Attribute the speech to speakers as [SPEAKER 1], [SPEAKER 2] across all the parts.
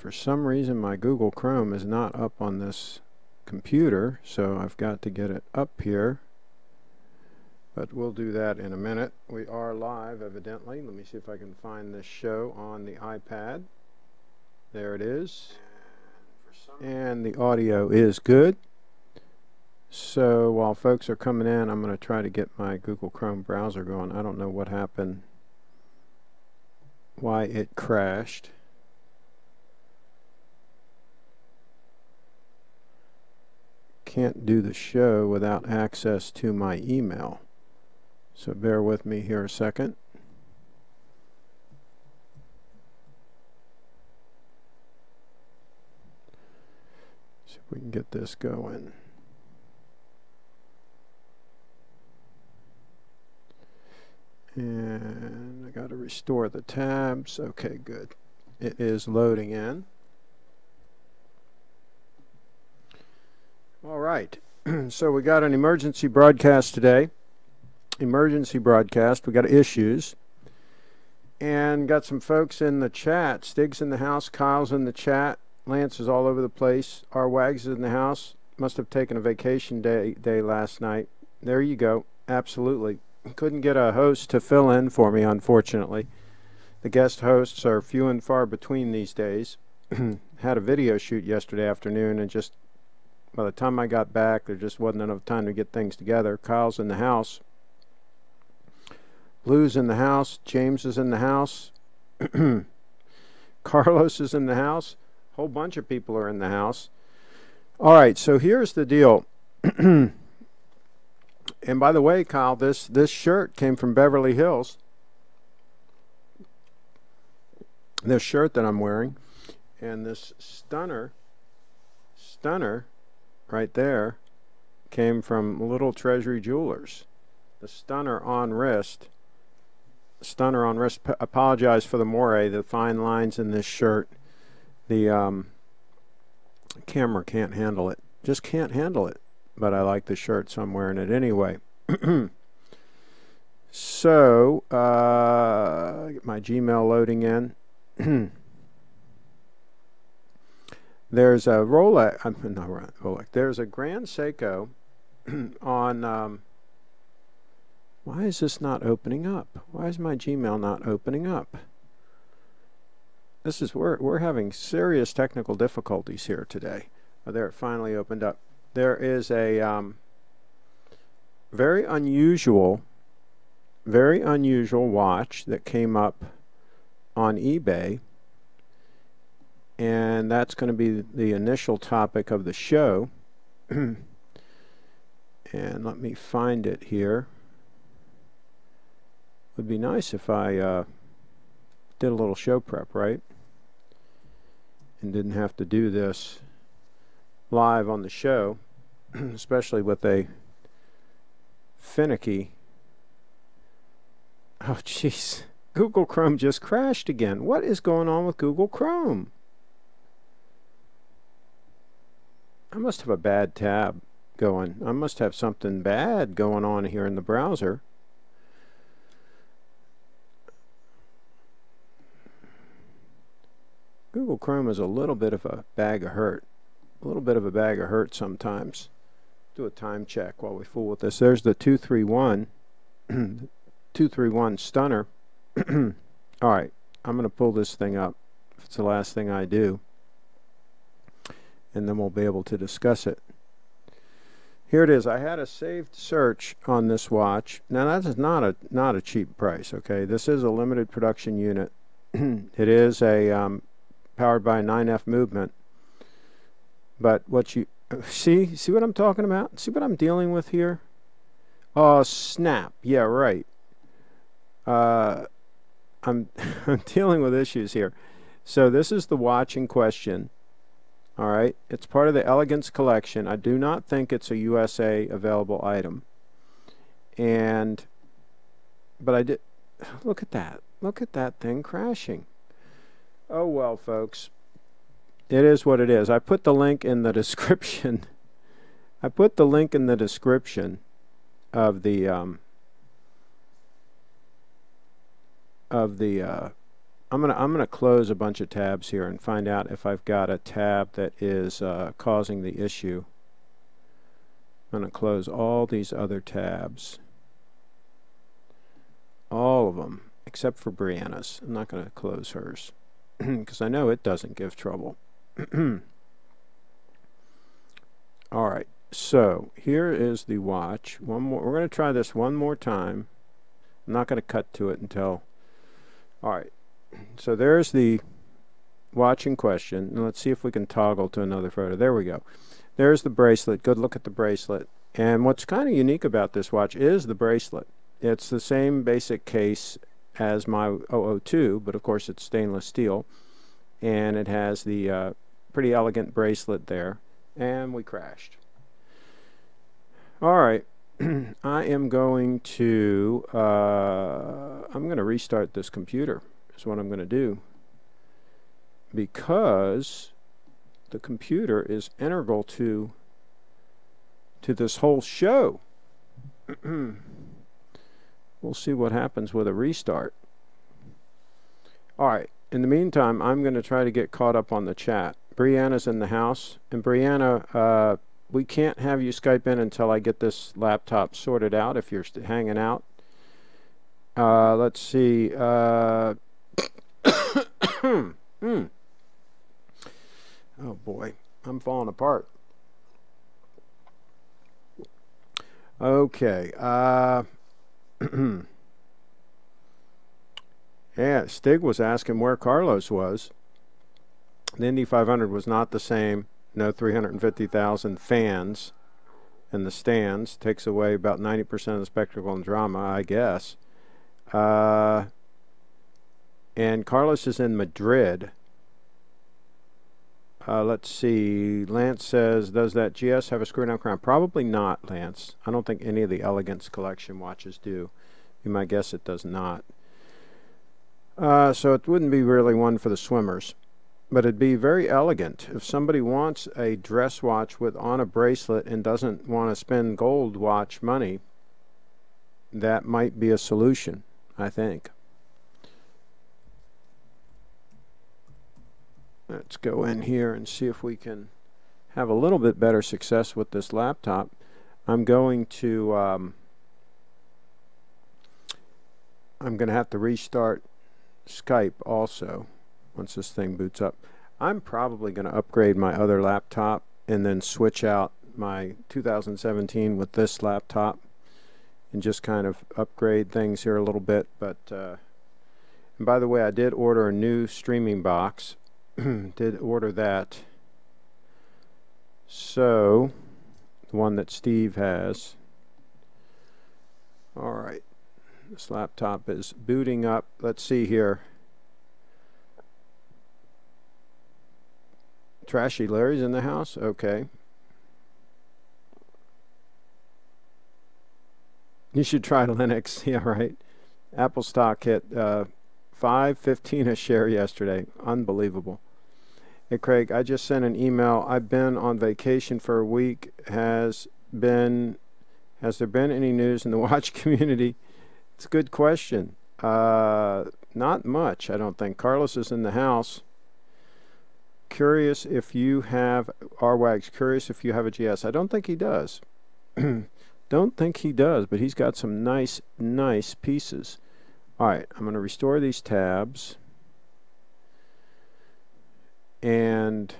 [SPEAKER 1] for some reason my Google Chrome is not up on this computer, so I've got to get it up here. But we'll do that in a minute. We are live, evidently. Let me see if I can find this show on the iPad. There it is. And the audio is good. So while folks are coming in, I'm going to try to get my Google Chrome browser going. I don't know what happened, why it crashed. Can't do the show without access to my email. So bear with me here a second. See if we can get this going. And I got to restore the tabs. Okay, good. It is loading in. All right. so we got an emergency broadcast today. Emergency broadcast. We got issues. And got some folks in the chat. Stig's in the house. Kyle's in the chat. Lance is all over the place. Our Wags is in the house. Must have taken a vacation day day last night. There you go. Absolutely couldn't get a host to fill in for me, unfortunately. The guest hosts are few and far between these days. Had a video shoot yesterday afternoon, and just by the time I got back, there just wasn't enough time to get things together. Kyle's in the house. Blue's in the house. James is in the house. Carlos is in the house. A whole bunch of people are in the house. All right, so here's the deal. And by the way, Kyle, this this shirt came from Beverly Hills. This shirt that I'm wearing, and this stunner, stunner, right there, came from Little Treasury Jewelers. The stunner on wrist. Stunner on wrist. Apologize for the moire, the fine lines in this shirt. The um, camera can't handle it. Just can't handle it but I like the shirt, so I'm wearing it anyway. so, uh, get my Gmail loading in. there's a Rolex, I'm not Rolex, there's a Grand Seiko on, um, why is this not opening up? Why is my Gmail not opening up? This is, we're, we're having serious technical difficulties here today. Oh, there, it finally opened up there is a um, very unusual, very unusual watch that came up on eBay. And that's going to be the initial topic of the show. and let me find it here. Would be nice if I uh, did a little show prep, right? And didn't have to do this live on the show, especially with a finicky. Oh, jeez. Google Chrome just crashed again. What is going on with Google Chrome? I must have a bad tab going. I must have something bad going on here in the browser. Google Chrome is a little bit of a bag of hurt a little bit of a bag of hurt sometimes. Do a time check while we fool with this. There's the 231, 231 stunner. All right, I'm going to pull this thing up. If it's the last thing I do, and then we'll be able to discuss it. Here it is. I had a saved search on this watch. Now that is not a not a cheap price. Okay, this is a limited production unit. it is a um, powered by 9F movement. But what you see, see what I'm talking about? See what I'm dealing with here? Oh, snap. Yeah, right. Uh, I'm, I'm dealing with issues here. So this is the watch in question. All right. It's part of the Elegance collection. I do not think it's a USA available item. And, but I did, look at that. Look at that thing crashing. Oh well, folks. It is what it is. I put the link in the description. I put the link in the description of the um, of the uh, I'm gonna I'm gonna close a bunch of tabs here and find out if I've got a tab that is uh, causing the issue. I'm gonna close all these other tabs, all of them except for Brianna's. I'm not gonna close hers because I know it doesn't give trouble. all right, so here is the watch. One more. We're gonna try this one more time. I'm not gonna cut to it until. All right so there's the watching question. Now let's see if we can toggle to another photo. There we go. There's the bracelet. Good look at the bracelet. And what's kind of unique about this watch is the bracelet. It's the same basic case as my 002, but of course it's stainless steel. And it has the uh, pretty elegant bracelet there. And we crashed. All right. I am going to, uh, I'm going to restart this computer is what I'm going to do because the computer is integral to to this whole show. we'll see what happens with a restart. All right. In the meantime, I'm going to try to get caught up on the chat. Brianna's in the house, and Brianna, uh, we can't have you Skype in until I get this laptop sorted out. If you're hanging out, uh, let's see. Uh, mm. Oh boy, I'm falling apart. Okay. Uh, yeah, Stig was asking where Carlos was. The Indy 500 was not the same. No 350,000 fans in the stands. Takes away about 90% of the spectacle and drama, I guess. Uh, and Carlos is in Madrid. Uh, let's see. Lance says, does that GS have a screw down crown? Probably not, Lance. I don't think any of the Elegance collection watches do. You might guess it does not. Uh, so it wouldn't be really one for the swimmers. But it'd be very elegant. If somebody wants a dress watch with on a bracelet and doesn't want to spend gold watch money, that might be a solution, I think. Let's go in here and see if we can have a little bit better success with this laptop. I'm going to um, I'm going to have to restart Skype also once this thing boots up. I'm probably going to upgrade my other laptop and then switch out my 2017 with this laptop and just kind of upgrade things here a little bit. But uh, and by the way, I did order a new streaming box did order that. So, the one that Steve has. Alright, this laptop is booting up. Let's see here. Trashy Larry's in the house? Okay. You should try Linux. Yeah, right. Apple stock hit uh, 515 a share yesterday. Unbelievable. Hey Craig, I just sent an email. I've been on vacation for a week. Has been has there been any news in the watch community? It's a good question. Uh, not much, I don't think. Carlos is in the house. Curious if you have RWAGs. Curious if you have a GS. I don't think he does. don't think he does, but he's got some nice, nice pieces. All right, I'm going to restore these tabs and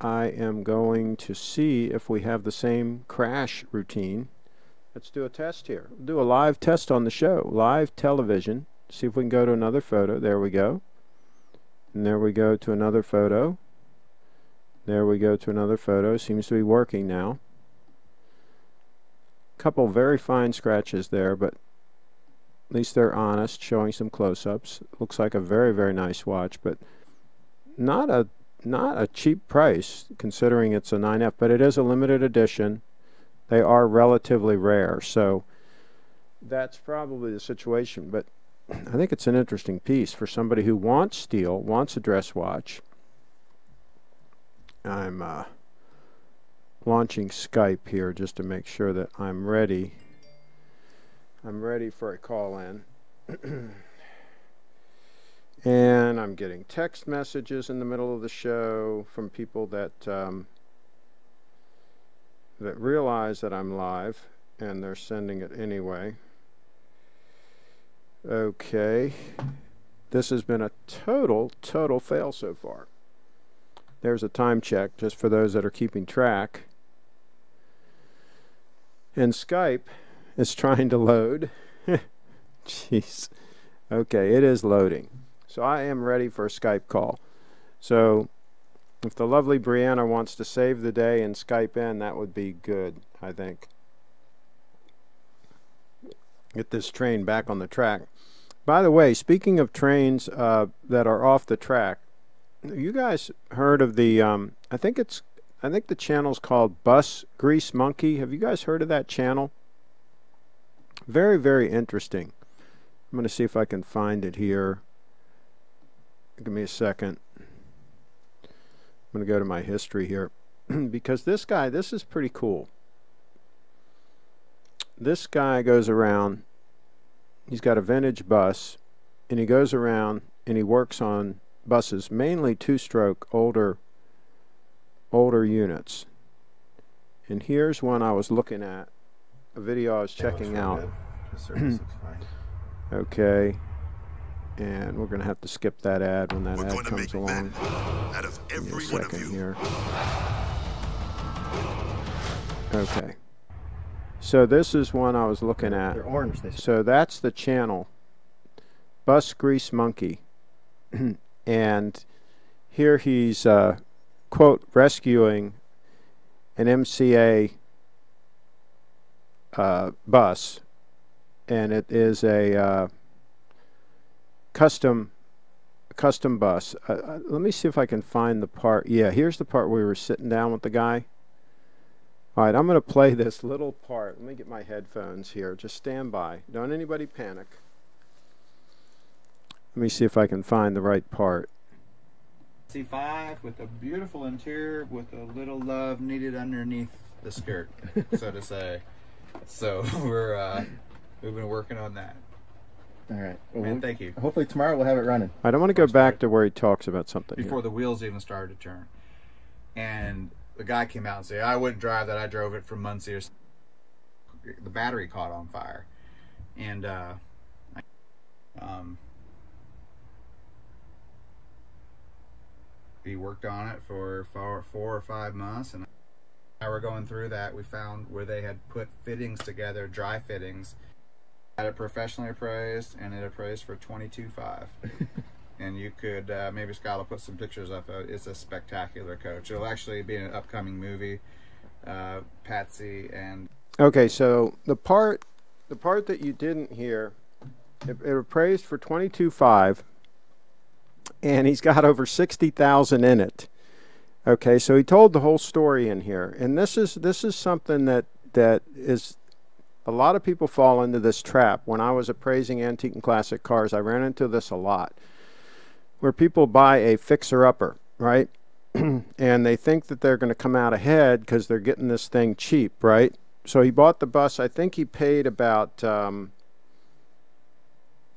[SPEAKER 1] I am going to see if we have the same crash routine. Let's do a test here. We'll do a live test on the show, live television. See if we can go to another photo. There we go. And there we go to another photo. There we go to another photo. Seems to be working now. Couple very fine scratches there, but at least they're honest, showing some close-ups. Looks like a very, very nice watch, but not a not a cheap price considering it's a 9F, but it is a limited edition. They are relatively rare, so that's probably the situation. But I think it's an interesting piece for somebody who wants steel, wants a dress watch. I'm uh, launching Skype here just to make sure that I'm ready. I'm ready for a call in. And I'm getting text messages in the middle of the show from people that um, that realize that I'm live and they're sending it anyway. Okay. This has been a total, total fail so far. There's a time check just for those that are keeping track. And Skype is trying to load. Jeez. Okay, it is loading. So I am ready for a Skype call. So if the lovely Brianna wants to save the day and Skype in, that would be good, I think. Get this train back on the track. By the way, speaking of trains uh, that are off the track, you guys heard of the? Um, I think it's. I think the channel's called Bus Grease Monkey. Have you guys heard of that channel? Very, very interesting. I'm going to see if I can find it here. Give me a second. I'm going to go to my history here because this guy, this is pretty cool. This guy goes around he's got a vintage bus and he goes around and he works on buses, mainly two-stroke older older units. And here's one I was looking at, a video I was checking out. okay. And we're going to have to skip that ad when that we're ad comes along. Out of every Give me a second here. Okay. So this is one I was looking at.
[SPEAKER 2] They're orange. They
[SPEAKER 1] so that's the channel. Bus Grease Monkey. and here he's, uh, quote, rescuing an MCA uh, bus. And it is a uh, custom custom bus. Uh, uh, let me see if I can find the part. Yeah, here's the part where we were sitting down with the guy. All right, I'm going to play this little part. Let me get my headphones here. Just stand by. Don't anybody panic. Let me see if I can find the right part.
[SPEAKER 2] C5 with a beautiful interior with a little love needed underneath the skirt, so to say. So we're uh, we've been working on that.
[SPEAKER 3] All right.
[SPEAKER 2] Well, Man, thank you.
[SPEAKER 3] Hopefully tomorrow we'll have it running.
[SPEAKER 1] I don't want to go back to where he talks about something
[SPEAKER 2] before
[SPEAKER 1] here.
[SPEAKER 2] the wheels even started to turn, and the guy came out and said, I wouldn't drive that. I drove it from Muncie. Or the battery caught on fire. And, uh, um, we worked on it for four, four or five months. And now we're going through that. We found where they had put fittings together, dry fittings, had it professionally appraised, and it appraised for twenty two five. and you could uh, maybe Scott will put some pictures up. It's a spectacular coach. It'll actually be an upcoming movie. Uh, Patsy and
[SPEAKER 1] okay, so the part the part that you didn't hear, it, it appraised for twenty two five, and he's got over sixty thousand in it. Okay, so he told the whole story in here, and this is this is something that that is a lot of people fall into this trap. When I was appraising antique and classic cars, I ran into this a lot where people buy a fixer-upper, right? and they think that they're going to come out ahead because they're getting this thing cheap, right? So he bought the bus. I think he paid about um,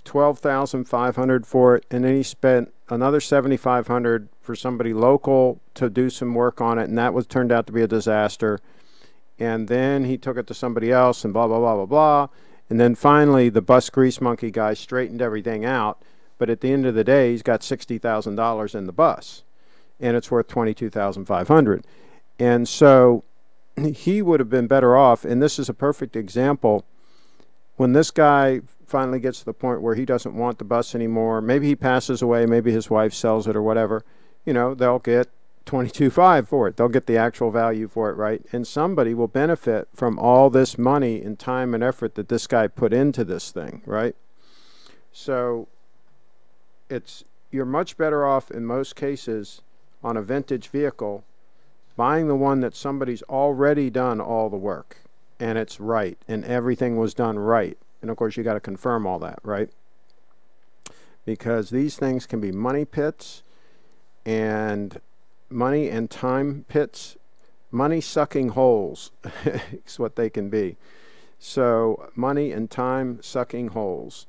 [SPEAKER 1] twelve thousand five hundred for it, and then he spent another seventy five hundred for somebody local to do some work on it, and that was turned out to be a disaster. And then he took it to somebody else, and blah blah blah blah blah. And then finally, the bus grease monkey guy straightened everything out but at the end of the day, he's got sixty thousand dollars in the bus, and it's worth twenty-two thousand five hundred. And so he would have been better off. And this is a perfect example. When this guy finally gets to the point where he doesn't want the bus anymore, maybe he passes away, maybe his wife sells it or whatever. You know, they'll get twenty-two five for it. They'll get the actual value for it, right? And somebody will benefit from all this money and time and effort that this guy put into this thing, right? So it's you're much better off in most cases on a vintage vehicle buying the one that somebody's already done all the work and it's right and everything was done right and of course you got to confirm all that right because these things can be money pits and money and time pits money sucking holes is what they can be so money and time sucking holes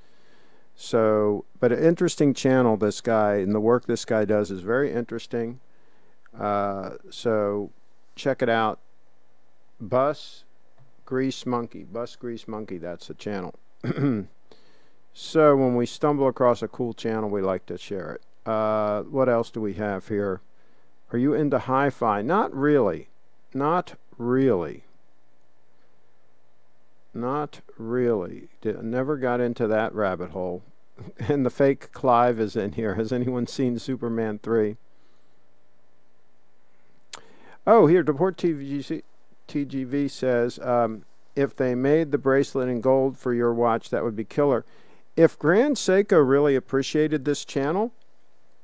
[SPEAKER 1] So, but an interesting channel, this guy, and the work this guy does is very interesting. Uh, so, check it out. Bus Grease Monkey. Bus Grease Monkey, that's the channel. so, when we stumble across a cool channel, we like to share it. Uh, what else do we have here? Are you into hi fi? Not really. Not really. Not really. Did, never got into that rabbit hole. and the fake Clive is in here. Has anyone seen Superman 3? Oh, here, Deport TGC, TGV says um, if they made the bracelet in gold for your watch, that would be killer. If Grand Seiko really appreciated this channel,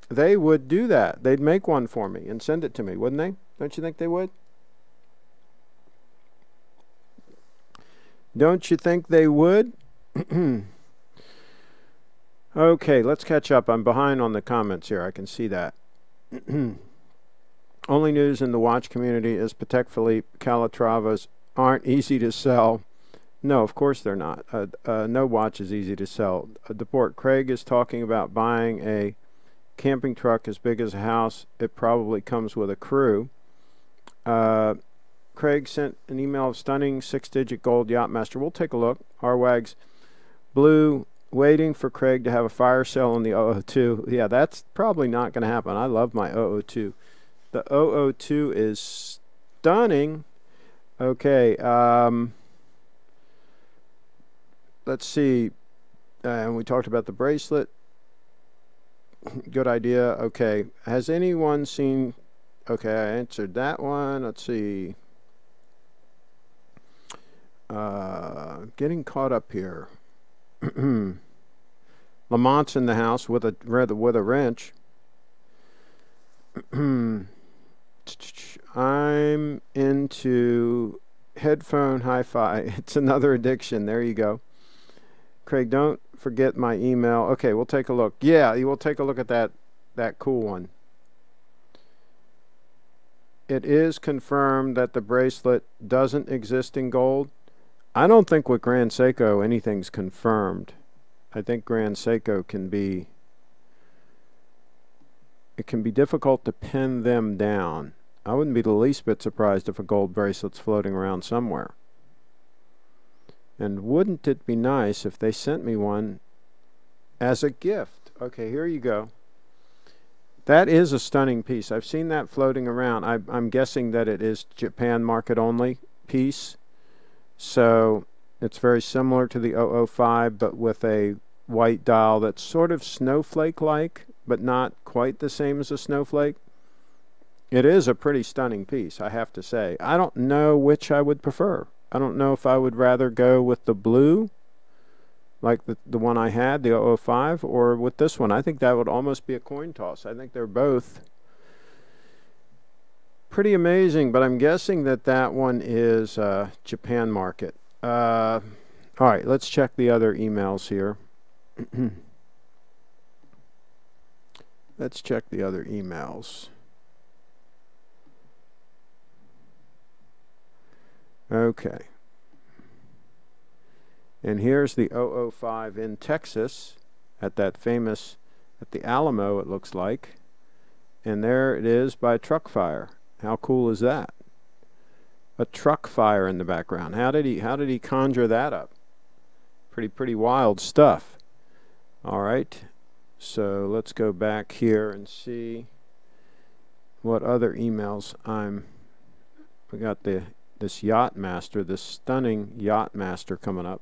[SPEAKER 1] they would do that. They'd make one for me and send it to me, wouldn't they? Don't you think they would? Don't you think they would? okay, let's catch up. I'm behind on the comments here. I can see that. Only news in the watch community is Patek Philippe Calatravas aren't easy to sell. No, of course they're not. Uh, uh, no watch is easy to sell. Uh, Deport Craig is talking about buying a camping truck as big as a house. It probably comes with a crew. Uh, Craig sent an email of stunning six digit gold Yachtmaster. We'll take a look. RWAG's blue, waiting for Craig to have a fire sale on the 002. Yeah, that's probably not going to happen. I love my 002. The 002 is stunning. Okay, um, let's see. Uh, and we talked about the bracelet. Good idea. Okay, has anyone seen? Okay, I answered that one. Let's see. Uh, getting caught up here. Lamont's in the house with a with a wrench. I'm into headphone hi-fi. It's another addiction. There you go. Craig, don't forget my email. Okay, we'll take a look. Yeah, we'll take a look at that that cool one. It is confirmed that the bracelet doesn't exist in gold. I don't think with Grand Seiko anything's confirmed. I think Grand Seiko can be it can be difficult to pin them down. I wouldn't be the least bit surprised if a gold bracelet's floating around somewhere. And wouldn't it be nice if they sent me one as a gift? Okay, here you go. That is a stunning piece. I've seen that floating around. I, am guessing that it is Japan market only piece. So it's very similar to the 005, but with a white dial that's sort of snowflake-like, but not quite the same as a snowflake. It is a pretty stunning piece, I have to say. I don't know which I would prefer. I don't know if I would rather go with the blue, like the, the one I had, the 005, or with this one. I think that would almost be a coin toss. I think they're both pretty amazing, but I'm guessing that that one is uh, Japan market. Uh, all right, let's check the other emails here. let's check the other emails. Okay. And here's the 005 in Texas at that famous, at the Alamo, it looks like. And there it is by truck fire. How cool is that? A truck fire in the background. How did he how did he conjure that up? Pretty pretty wild stuff. All right. So let's go back here and see what other emails I'm we got the this yacht master, this stunning yacht master coming up.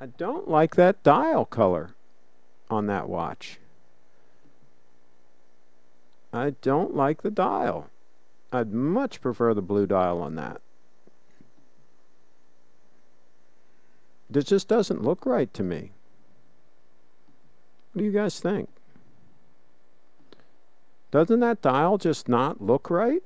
[SPEAKER 1] I don't like that dial color on that watch. I don't like the dial. I'd much prefer the blue dial on that. It just doesn't look right to me. What do you guys think? Doesn't that dial just not look right?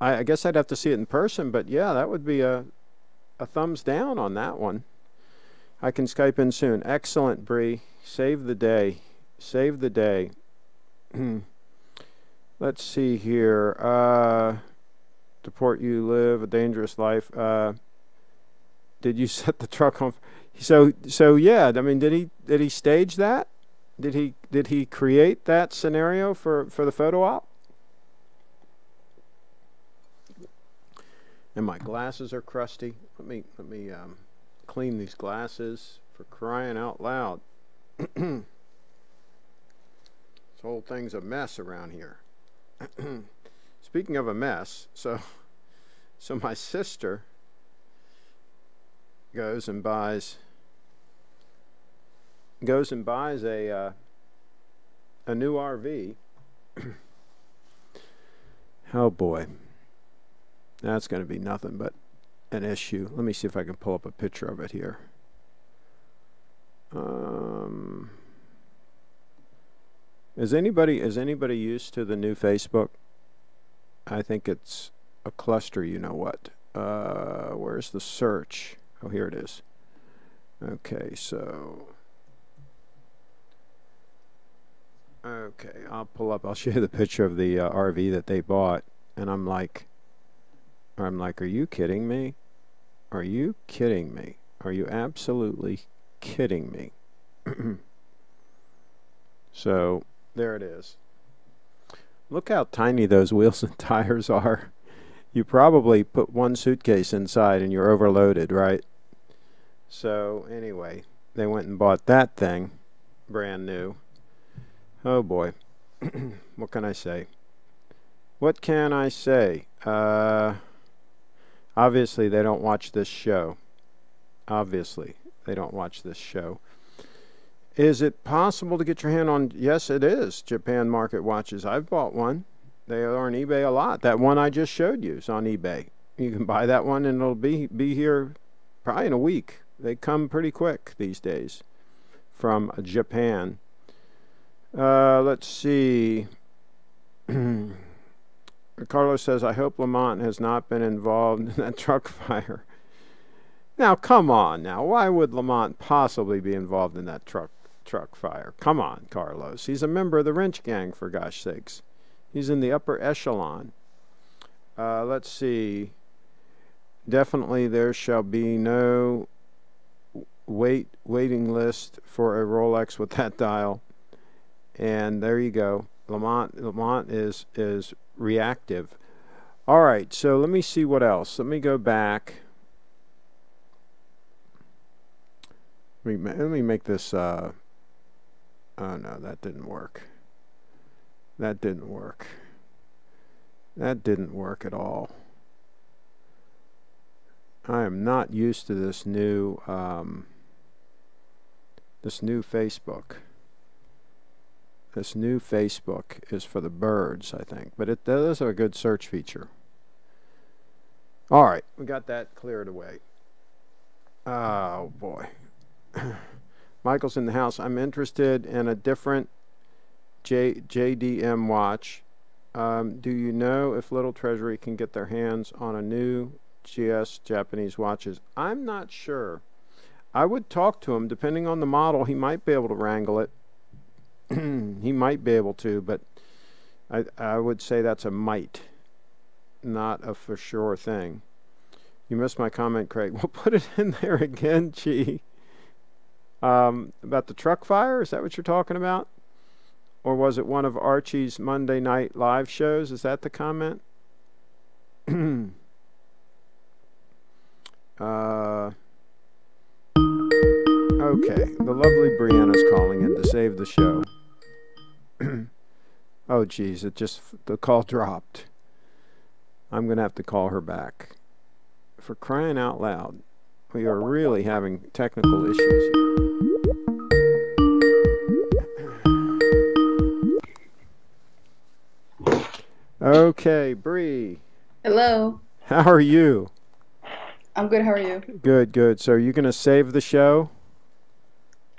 [SPEAKER 1] I, I guess I'd have to see it in person, but yeah, that would be a a thumbs down on that one. I can Skype in soon. Excellent, Bree. Save the day. Save the day. Let's see here. Uh, deport you live a dangerous life. Uh, did you set the truck on? So so yeah. I mean, did he did he stage that? Did he did he create that scenario for for the photo op? And my glasses are crusty. Let me let me um, clean these glasses for crying out loud. this whole thing's a mess around here. Speaking of a mess, so so my sister goes and buys goes and buys a uh, a new RV. oh boy, that's going to be nothing but an issue. Let me see if I can pull up a picture of it here. Um, is anybody is anybody used to the new Facebook? I think it's a cluster. You know what? Uh, where's the search? Oh, here it is. Okay, so. Okay, I'll pull up. I'll show you the picture of the uh, RV that they bought, and I'm like, I'm like, are you kidding me? Are you kidding me? Are you absolutely kidding me? so there it is. Look how tiny those wheels and tires are. You probably put one suitcase inside and you're overloaded, right? So anyway, they went and bought that thing, brand new. Oh boy, what can I say? What can I say? Uh, obviously, they don't watch this show. Obviously, they don't watch this show. Is it possible to get your hand on? Yes, it is. Japan Market Watches. I've bought one. They are on eBay a lot. That one I just showed you is on eBay. You can buy that one and it'll be be here probably in a week. They come pretty quick these days from Japan. Uh, let's see. Carlos says, I hope Lamont has not been involved in that truck fire. Now, come on now. Why would Lamont possibly be involved in that truck truck fire. Come on, Carlos. He's a member of the wrench gang, for gosh sakes. He's in the upper echelon. Uh, let's see. Definitely there shall be no wait waiting list for a Rolex with that dial. And there you go. Lamont Lamont is is reactive. All right, so let me see what else. Let me go back. Let me, let me make this uh, Oh no, that didn't work. That didn't work. That didn't work at all. I am not used to this new um, this new Facebook. This new Facebook is for the birds, I think, but it does have a good search feature. All right, we got that cleared away. Oh boy. Michael's in the house. I'm interested in a different J, JDM watch. Um, do you know if Little Treasury can get their hands on a new GS Japanese watches? I'm not sure. I would talk to him. Depending on the model, he might be able to wrangle it. he might be able to, but I, I would say that's a might, not a for sure thing. You missed my comment, Craig. We'll put it in there again, Gee. Um, about the truck fire? Is that what you're talking about? Or was it one of Archie's Monday night live shows? Is that the comment? uh, okay, the lovely Brianna's calling in to save the show. oh, geez, it just, the call dropped. I'm going to have to call her back. For crying out loud. We are really having technical issues here. Okay, Bree.
[SPEAKER 4] Hello.
[SPEAKER 1] How are you?
[SPEAKER 4] I'm good. How are you?
[SPEAKER 1] Good, good. So, are you going to save the show?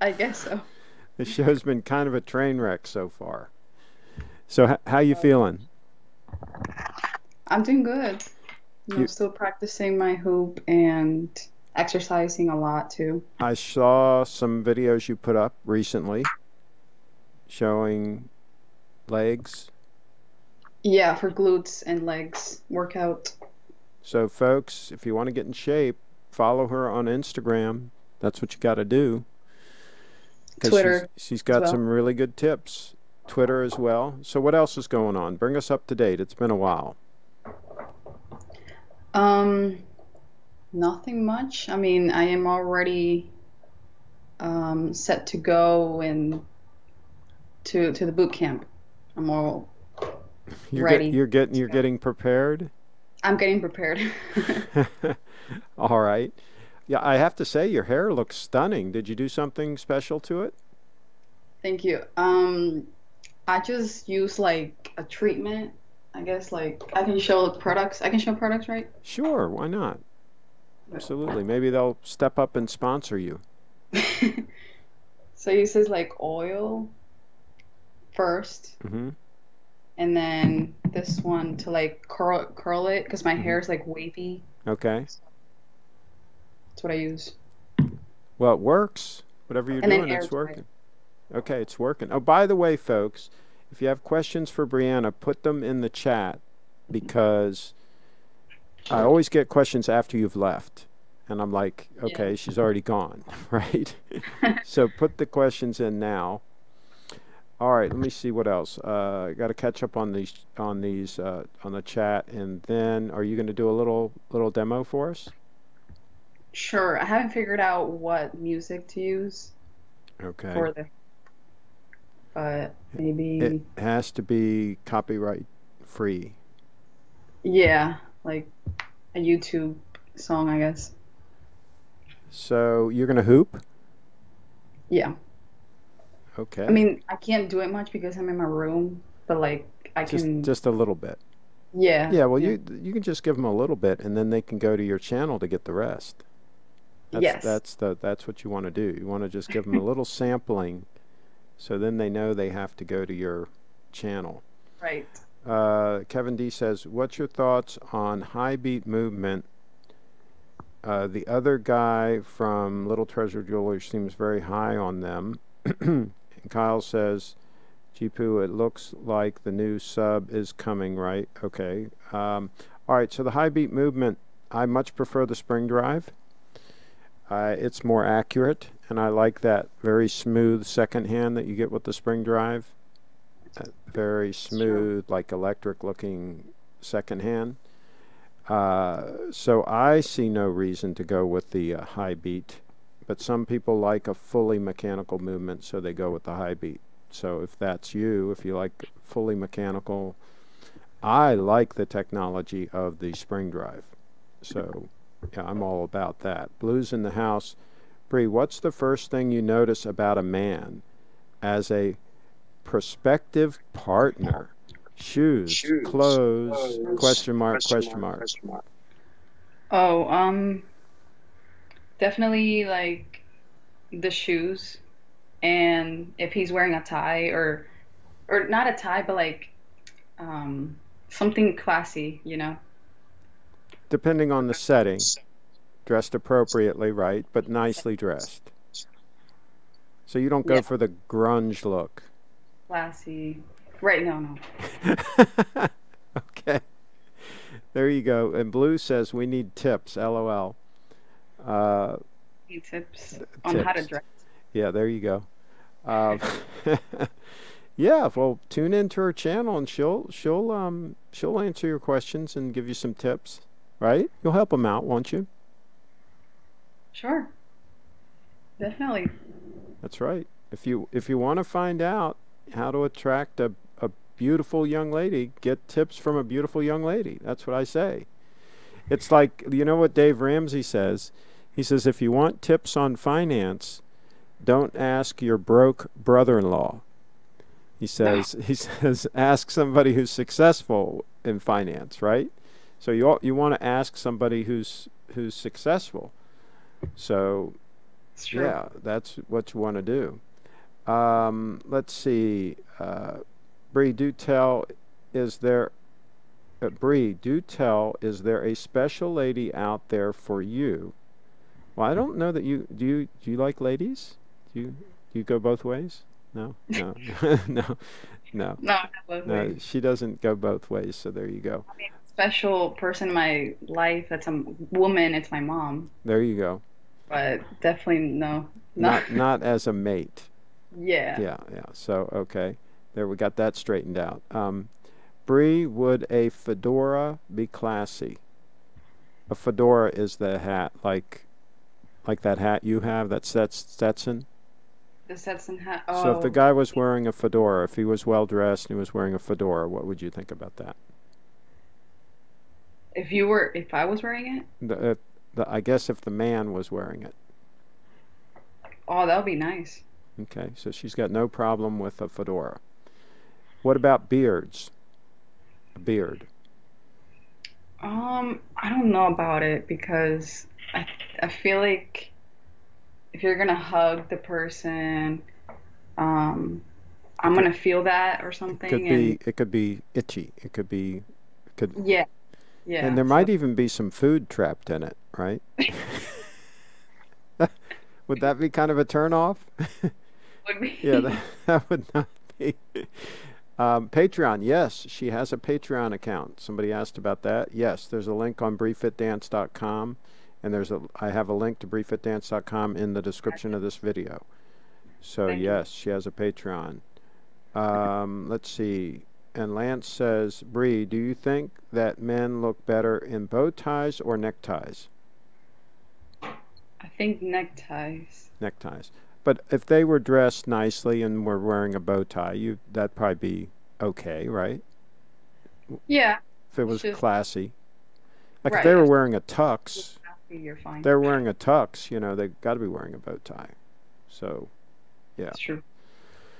[SPEAKER 4] I guess so.
[SPEAKER 1] The show's been kind of a train wreck so far. So, h- how you feeling?
[SPEAKER 4] I'm doing good. I'm still practicing my hoop and exercising a lot too.
[SPEAKER 1] I saw some videos you put up recently. showing legs.
[SPEAKER 4] Yeah, for glutes and legs workout.
[SPEAKER 1] So, folks, if you want to get in shape, follow her on Instagram. That's what you got to do.
[SPEAKER 4] Twitter
[SPEAKER 1] She's, she's got
[SPEAKER 4] well.
[SPEAKER 1] some really good tips. Twitter as well. So, what else is going on? Bring us up to date. It's been a while.
[SPEAKER 4] Um, nothing much. I mean, I am already um, set to go and to to the boot camp. I'm all
[SPEAKER 1] You're,
[SPEAKER 4] Ready.
[SPEAKER 1] Get, you're getting you're getting prepared.
[SPEAKER 4] I'm getting prepared.
[SPEAKER 1] All right. Yeah, I have to say your hair looks stunning. Did you do something special to it?
[SPEAKER 4] Thank you. Um, I just use like a treatment. I guess like I can show products. I can show products, right?
[SPEAKER 1] Sure, why not? Absolutely. Maybe they'll step up and sponsor you.
[SPEAKER 4] So it says like oil first,
[SPEAKER 1] hmm
[SPEAKER 4] and then this one to like curl curl it because my
[SPEAKER 1] Mhm.
[SPEAKER 4] hair is like wavy.
[SPEAKER 1] Okay.
[SPEAKER 4] That's what I use.
[SPEAKER 1] Well, it works. Whatever you're
[SPEAKER 4] And
[SPEAKER 1] doing, it's working. Okay, it's working. Oh, by the way, folks, if you have questions for Brianna, put them in the chat because I always get questions after you've left. And I'm like, okay, she's already gone, right? so put the questions in now. All right, let me see what else. Uh, got to catch up on these on these uh, on the chat, and then are you going to do a little little demo for us?
[SPEAKER 4] Sure. I haven't figured out what music to use
[SPEAKER 1] Okay.
[SPEAKER 4] for the, but maybe
[SPEAKER 1] It has to be copyright free.
[SPEAKER 4] yeah, like a YouTube song, I guess.
[SPEAKER 1] So you're gonna hoop?
[SPEAKER 4] Yeah.
[SPEAKER 1] Okay.
[SPEAKER 4] I mean, I can't do it much because I'm in my room, but like I
[SPEAKER 1] just
[SPEAKER 4] can.
[SPEAKER 1] just a little bit.
[SPEAKER 4] yeah.
[SPEAKER 1] Yeah. Well, you you can just give them a little bit, and then they can go to your channel to get the rest. That's,
[SPEAKER 4] Yes.
[SPEAKER 1] That's the that's what you want to do. You want to just give them a little sampling, so then they know they have to go to your channel.
[SPEAKER 4] Right.
[SPEAKER 1] Uh, Kevin D says, "What's your thoughts on high beat movement?" Uh, the other guy from Little Treasury Jewelers seems very high on them. and Kyle says, "Jipu, it looks like the new sub is coming, right? Okay. Um, all right. So the high beat movement, I much prefer the spring drive. Uh, it's more accurate, and I like that very smooth second hand that you get with the spring drive uh, very smooth, like electric looking second hand. Uh, so I see no reason to go with the uh, high beat, but some people like a fully mechanical movement, so they go with the high beat. So if that's you, if you like fully mechanical, I like the technology of the spring drive. So yeah, I'm all about that. Blues in the house. Bree, what's the first thing you notice about a man as a prospective partner? Shoes,
[SPEAKER 5] Shoes,
[SPEAKER 1] clothes,
[SPEAKER 5] clothes,
[SPEAKER 1] question mark, question mark.
[SPEAKER 5] question mark.
[SPEAKER 4] Oh, um, definitely like the shoes, and if he's wearing a tie or, or not a tie, but like, um, something classy, you know.
[SPEAKER 1] Depending on the setting, dressed appropriately, right? But nicely dressed. So you don't go
[SPEAKER 4] Yeah.
[SPEAKER 1] for the grunge look.
[SPEAKER 4] Classy. Right, no, no.
[SPEAKER 1] okay. There you go. And Blue says we need tips. LOL. Uh,
[SPEAKER 4] Any tips on how to dress?
[SPEAKER 1] Yeah, there you go. Um, yeah, well, tune into her channel and she'll she'll um she'll answer your questions and give you some tips, right? You'll help them out, won't you?
[SPEAKER 4] Sure. Definitely.
[SPEAKER 1] That's right. If you if you want to find out how to attract a a beautiful young lady, get tips from a beautiful young lady. That's what I say. It's like you know what Dave Ramsey says. He says if you want tips on finance, don't ask your broke brother-in-law. He says he says ask somebody who's successful in finance, right? So you you want to ask somebody who's who's successful. So yeah, that's what you want to do. Um, let's see. Uh, Bree, do tell, is there, uh, Bree, do tell, is there a special lady out there for you? Well, I don't know that you, do you, do you like ladies? Do you, do you go both ways? No, no, no, no,
[SPEAKER 4] No,
[SPEAKER 1] no. She doesn't go both ways. So there you go.
[SPEAKER 4] Special person in my life that's a woman. It's my mom,
[SPEAKER 1] There you go.
[SPEAKER 4] but definitely no,
[SPEAKER 1] Not not as a mate.
[SPEAKER 4] yeah.
[SPEAKER 1] Yeah, yeah. So okay, there we got that straightened out. Um, Bree, would a fedora be classy? A fedora is the hat, like, like that hat you have. That's that's Stetson.
[SPEAKER 4] The Stetson hat. Oh,
[SPEAKER 1] So if the guy was wearing a fedora, if he was well dressed and he was wearing a fedora, what would you think about that?
[SPEAKER 4] If you were, if I was wearing it,
[SPEAKER 1] The, uh, the I guess if the man was wearing it.
[SPEAKER 4] oh, that would be nice.
[SPEAKER 1] Okay, so she's got no problem with a fedora. What about beards? A beard.
[SPEAKER 4] Um, I don't know about it because I I feel like if you're gonna hug the person, um, I'm gonna feel that or something,
[SPEAKER 1] It
[SPEAKER 4] Could
[SPEAKER 1] be it could be itchy. It could be could
[SPEAKER 4] yeah, yeah.
[SPEAKER 1] and there might even be some food trapped in it, right? would that be kind of a turn off?
[SPEAKER 4] would be.
[SPEAKER 1] yeah, that, that would not be. Um, Patreon, yes, she has a Patreon account. Somebody asked about that. Yes, there's a link on brifitdance.com, and there's a I have a link to brifitdance.com in the description of this video. So
[SPEAKER 4] Thank you.
[SPEAKER 1] yes, she has a Patreon. Um, let's see. And Lance says, Bree, do you think that men look better in bow ties or neckties?
[SPEAKER 4] I think neckties.
[SPEAKER 1] Neckties. But if they were dressed nicely and were wearing a bow tie, you that'd probably be okay, right?
[SPEAKER 4] Yeah,
[SPEAKER 1] If it was
[SPEAKER 4] Just-
[SPEAKER 1] classy. Like if they were wearing a tux,
[SPEAKER 4] you're fine.
[SPEAKER 1] they're wearing a tux, you know, they've got to be wearing a bow tie. So, yeah.
[SPEAKER 4] It's true.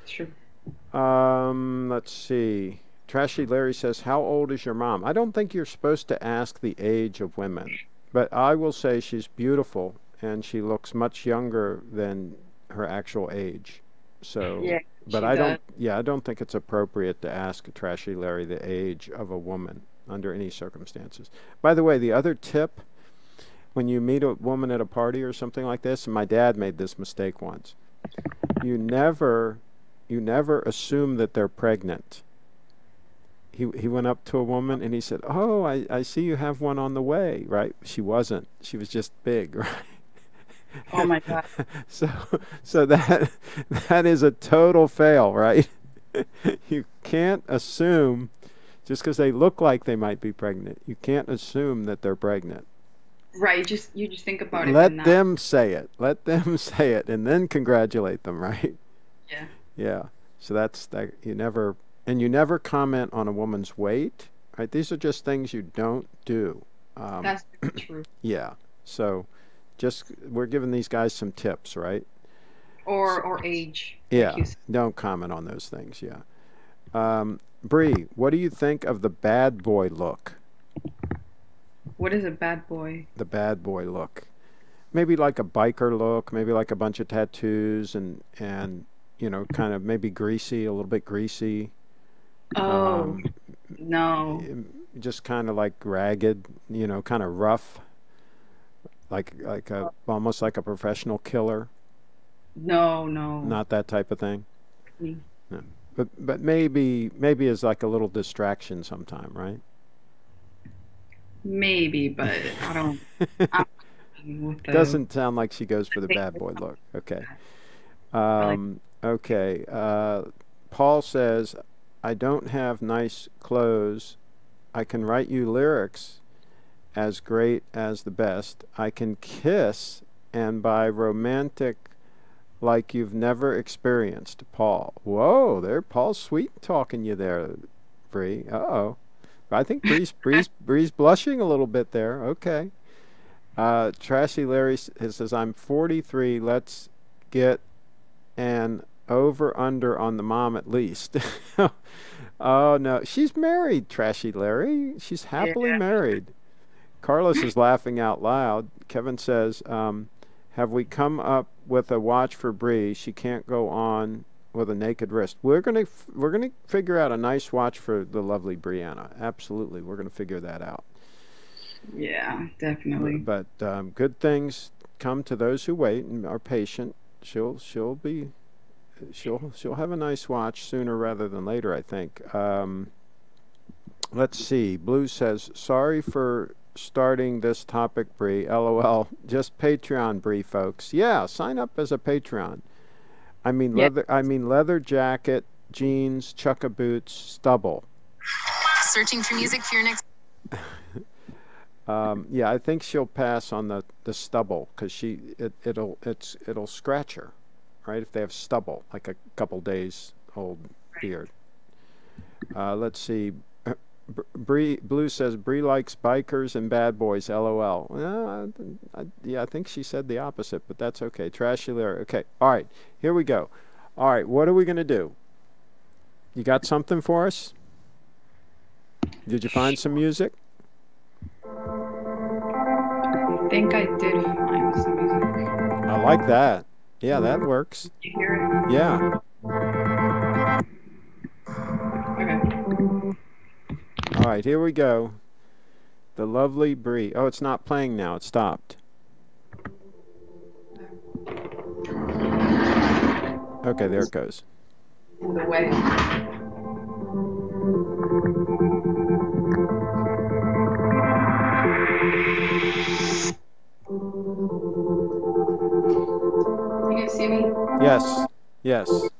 [SPEAKER 4] It's true.
[SPEAKER 1] Um, let's see. Trashy Larry says, "How old is your mom?" I don't think you're supposed to ask the age of women, but I will say she's beautiful and she looks much younger than her actual age. So,
[SPEAKER 4] Yeah,
[SPEAKER 1] but I don't. Yeah, I don't think it's appropriate to ask Trashy Larry the age of a woman under any circumstances. By the way, the other tip when you meet a woman at a party or something like this, and my dad made this mistake once. You never, you never assume that they're pregnant. He he went up to a woman and he said, "Oh, I I see you have one on the way." Right? She wasn't. She was just big. Right?
[SPEAKER 4] Oh my god.
[SPEAKER 1] so so that that is a total fail, right? you can't assume just because they look like they might be pregnant. You can't assume that they're pregnant.
[SPEAKER 4] Right, just you just think about it.
[SPEAKER 1] Let them say it. Let them say it, and then congratulate them, right?
[SPEAKER 4] Yeah.
[SPEAKER 1] Yeah. So that's that. You never and you never comment on a woman's weight. Right. These are just things you don't do. Um,
[SPEAKER 4] That's true.
[SPEAKER 1] yeah. So, just we're giving these guys some tips, right?
[SPEAKER 4] Or or age.
[SPEAKER 1] Yeah. Don't comment on those things. Yeah. Um, Bree, what do you think of the bad boy look?
[SPEAKER 4] What is a bad boy?
[SPEAKER 1] The bad boy look. Maybe like a biker look, maybe like a bunch of tattoos and and you know, kind of maybe greasy, a little bit greasy.
[SPEAKER 4] Oh
[SPEAKER 1] Um,
[SPEAKER 4] no.
[SPEAKER 1] um, just kind of like ragged, you know, kind of rough. Like like a almost like a professional killer,
[SPEAKER 4] No, no.
[SPEAKER 1] not that type of thing.
[SPEAKER 4] Mm.
[SPEAKER 1] No. But but maybe maybe as like a little distraction sometime, right?
[SPEAKER 4] Maybe, but I don't with the
[SPEAKER 1] Doesn't sound like she goes for the bad boy look. Okay. Um, okay. Uh, Paul says, I don't have nice clothes. I can write you lyrics as great as the best. I can kiss and by romantic like you've never experienced. Paul. Whoa, there. Paul's sweet talking you there, Bree. Uh oh. I think Bree's, Bree's, Bree's blushing a little bit there. Okay. Uh, Trashy Larry says, I'm 43. Let's get an over under on the mom at least. oh, no. She's married, Trashy Larry. She's happily
[SPEAKER 4] Yeah.
[SPEAKER 1] married. Carlos is laughing out loud. Kevin says, um, Have we come up with a watch for Bree? She can't go on with a naked wrist. We're gonna f- we're gonna figure out a nice watch for the lovely Brianna. Absolutely, we're gonna figure that out.
[SPEAKER 4] Yeah, definitely.
[SPEAKER 1] But um, good things come to those who wait and are patient. She'll she'll be she'll she'll have a nice watch sooner rather than later, I think. Um, let's see. Blue says, "Sorry for starting this topic, Bree. LOL. Just Patreon, Bree, folks. Yeah, sign up as a Patreon. I mean
[SPEAKER 4] Yeah.
[SPEAKER 1] leather. I mean leather jacket, jeans, chukka boots, stubble.
[SPEAKER 5] Searching for music for your next.
[SPEAKER 1] Um, yeah, I think she'll pass on the, the stubble because she it, it'll it's it'll scratch her, right? If they have stubble, like a couple days old beard. Uh, let's see. Bree Blue says Bree likes bikers and bad boys. LOL. Well, I, I, yeah, I think she said the opposite, but that's okay. Trashy Larry. Okay. All right. Here we go. All right. What are we gonna do? You got something for us? Did you find some music?
[SPEAKER 4] I think I did find some music.
[SPEAKER 1] I like that. Yeah, that works.
[SPEAKER 4] Did you hear it?
[SPEAKER 1] Yeah.
[SPEAKER 4] Okay.
[SPEAKER 1] All right, here we go. The lovely Bree. Oh, it's not playing now. It stopped. Okay, there it goes.
[SPEAKER 4] In the way.
[SPEAKER 1] Yes. Yes.
[SPEAKER 4] That's.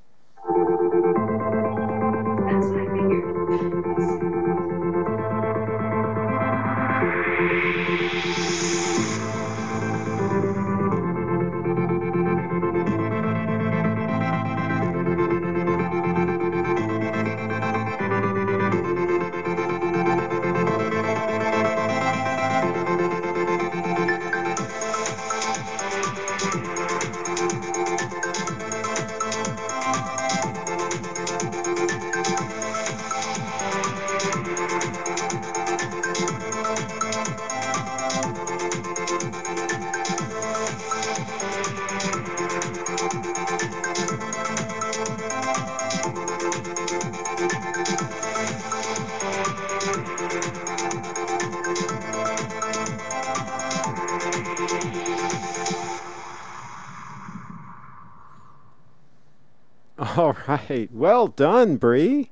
[SPEAKER 1] All right. Well done, Bree.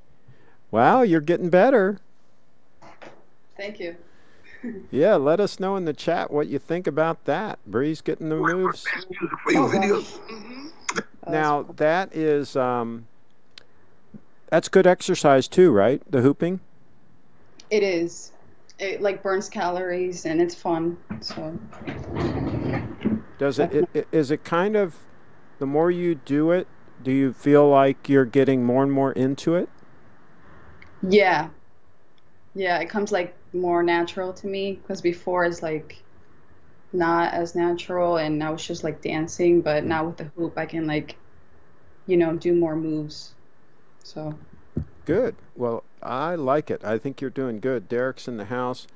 [SPEAKER 1] Wow, you're getting better.
[SPEAKER 4] Thank you.
[SPEAKER 1] Yeah, let us know in the chat what you think about that. Bree's getting the moves. Now, that is um that's good exercise too, right? The hooping?
[SPEAKER 4] It is. It like burns calories and it's fun. So
[SPEAKER 1] Does it, it, it is it kind of the more you do it, do you feel like you're getting more and more into it?
[SPEAKER 4] yeah, yeah, it comes like more natural to me because before it's like not as natural and I was just like dancing, but now with the hoop I can like, you know, do more moves. So
[SPEAKER 1] Good. Well, I like it. I think you're doing good. Derek's in the house.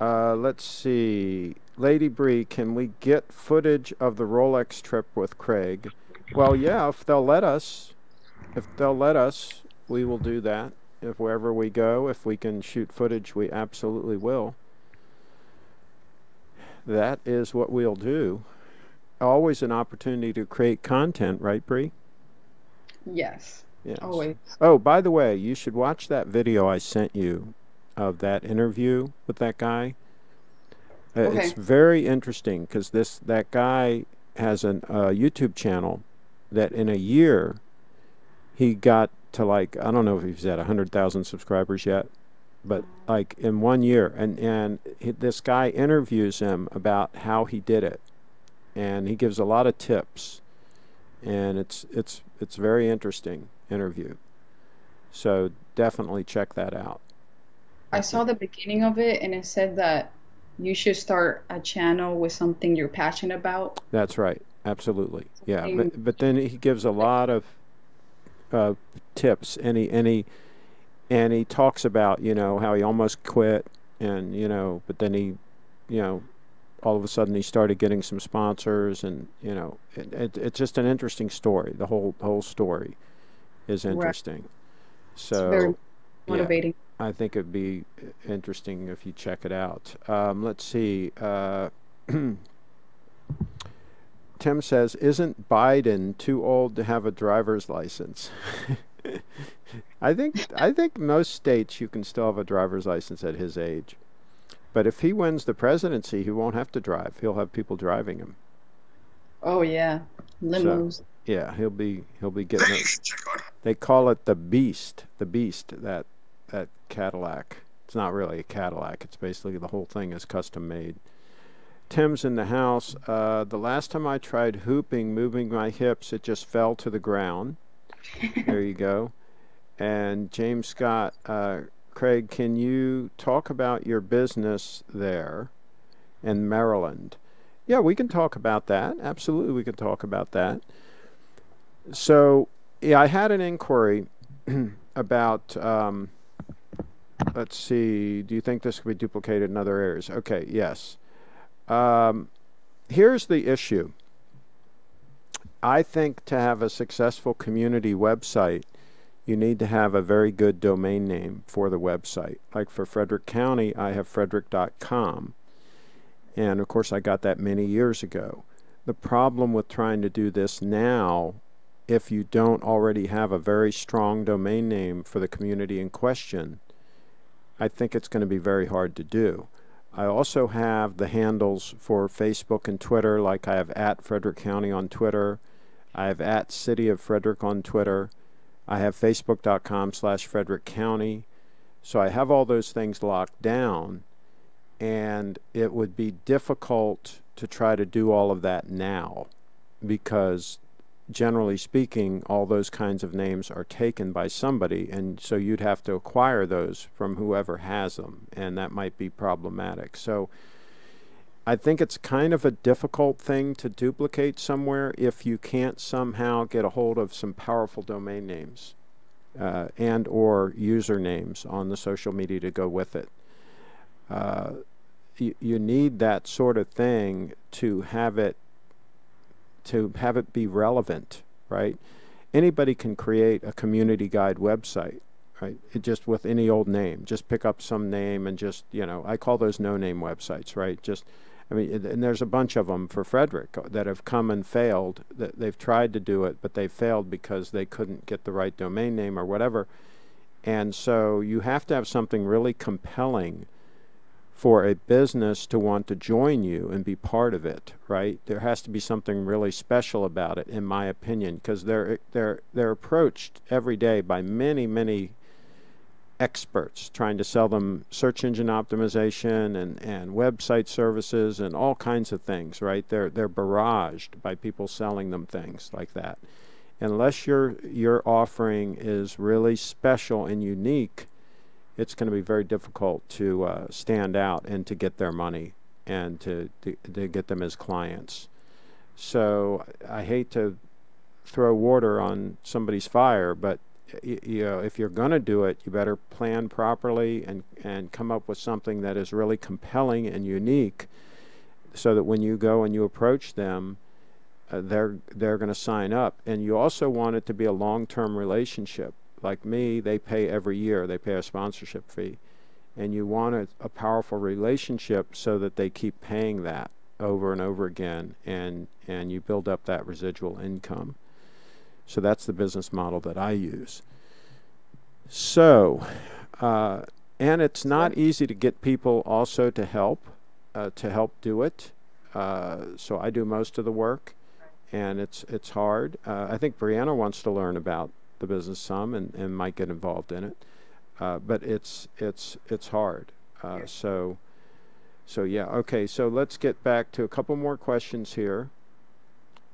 [SPEAKER 1] Uh, let's see. Lady Bree, can we get footage of the Rolex trip with Craig? Well, yeah, if they'll let us. If they'll let us, we will do that. If wherever we go, if we can shoot footage, we absolutely will. That is what we'll do. Always an opportunity to create content, right, Bree?
[SPEAKER 4] yes,
[SPEAKER 1] Yes.
[SPEAKER 4] always.
[SPEAKER 1] Oh, by the way, you should watch that video I sent you of that interview with that guy. Uh, It's very interesting because this that guy has an uh, YouTube channel that in a year he got to like I don't know if he's at a hundred thousand subscribers yet, but like in one year, and and he, this guy interviews him about how he did it, and he gives a lot of tips, and it's it's it's very interesting interview. So definitely check that out.
[SPEAKER 4] I saw the beginning of it and it said that you should start a channel with something you're passionate about.
[SPEAKER 1] That's right. Absolutely. Yeah. But but then he gives a lot of uh, tips and he and he and he talks about you know how he almost quit and you know but then he you know all of a sudden he started getting some sponsors and you know it, it, it's just an interesting story the whole whole story is
[SPEAKER 4] Right.
[SPEAKER 1] interesting
[SPEAKER 4] It's
[SPEAKER 1] so
[SPEAKER 4] very
[SPEAKER 1] yeah.
[SPEAKER 4] motivating.
[SPEAKER 1] I think it'd be interesting if you check it out. Um, let's see. Uh, Tim says, "Isn't Biden too old to have a driver's license?" I think I think most states you can still have a driver's license at his age. But if he wins the presidency, he won't have to drive. He'll have people driving him.
[SPEAKER 4] Oh yeah, limos.
[SPEAKER 1] Yeah, he'll be he'll be getting it. They call it the Beast, the Beast that that Cadillac. It's not really a Cadillac. It's basically the whole thing is custom made. Tim's in the house. Uh, the last time I tried hooping, moving my hips, it just fell to the ground. there you go. And James Scott, uh, Craig, can you talk about your business there in Maryland? Yeah, we can talk about that. Absolutely, we can talk about that. So, yeah, I had an inquiry about. Um, let's see. Do you think this could be duplicated in other areas? Okay. Yes. Um, here's the issue. I think to have a successful community website, you need to have a very good domain name for the website. Like for Frederick County, I have frederick.com. And of course, I got that many years ago. The problem with trying to do this now, if you don't already have a very strong domain name for the community in question, I think it's going to be very hard to do. I also have the handles for Facebook and Twitter, like I have at Frederick County on Twitter. I have at City of Frederick on Twitter. I have facebook.com slash Frederick County. So I have all those things locked down, and it would be difficult to try to do all of that now because generally speaking, all those kinds of names are taken by somebody, and so you'd have to acquire those from whoever has them, and that might be problematic. So I think it's kind of a difficult thing to duplicate somewhere if you can't somehow get a hold of some powerful domain names uh, and or usernames on the social media to go with it. Uh, you, you need that sort of thing to have it to have it be relevant, right? Anybody can create a community guide website, right? It just with any old name, just pick up some name and just, you know, I call those no-name websites, right? Just, I mean, and there's a bunch of them for Frederick uh, that have come and failed. That they've tried to do it, but they failed because they couldn't get the right domain name or whatever. And so you have to have something really compelling for a business to want to join you and be part of it, right? There has to be something really special about it, in my opinion, because they're they're they're approached every day by many many experts trying to sell them search engine optimization and, and website services and all kinds of things, right? They're they're barraged by people selling them things like that. Unless your your offering is really special and unique, it's going to be very difficult to uh, stand out and to get their money and to, to, to get them as clients. So I hate to throw water on somebody's fire, but you know, if you're going to do it, you better plan properly and, and come up with something that is really compelling and unique so that when you go and you approach them, uh, they're they're going to sign up. And you also want it to be a long-term relationship like me, they pay every year. They pay a sponsorship fee. And you want a, a powerful relationship so that they keep paying that over and over again and and you build up that residual income. So that's the business model that I use. So, uh, and it's not easy to get people also to help uh, to help do it. Uh, so I do most of the work, and it's it's hard. Uh, I think Brianna wants to learn about the business some and, and might get involved in it. Uh, but it's it's it's hard. Uh, so so yeah okay. So let's get back to a couple more questions here,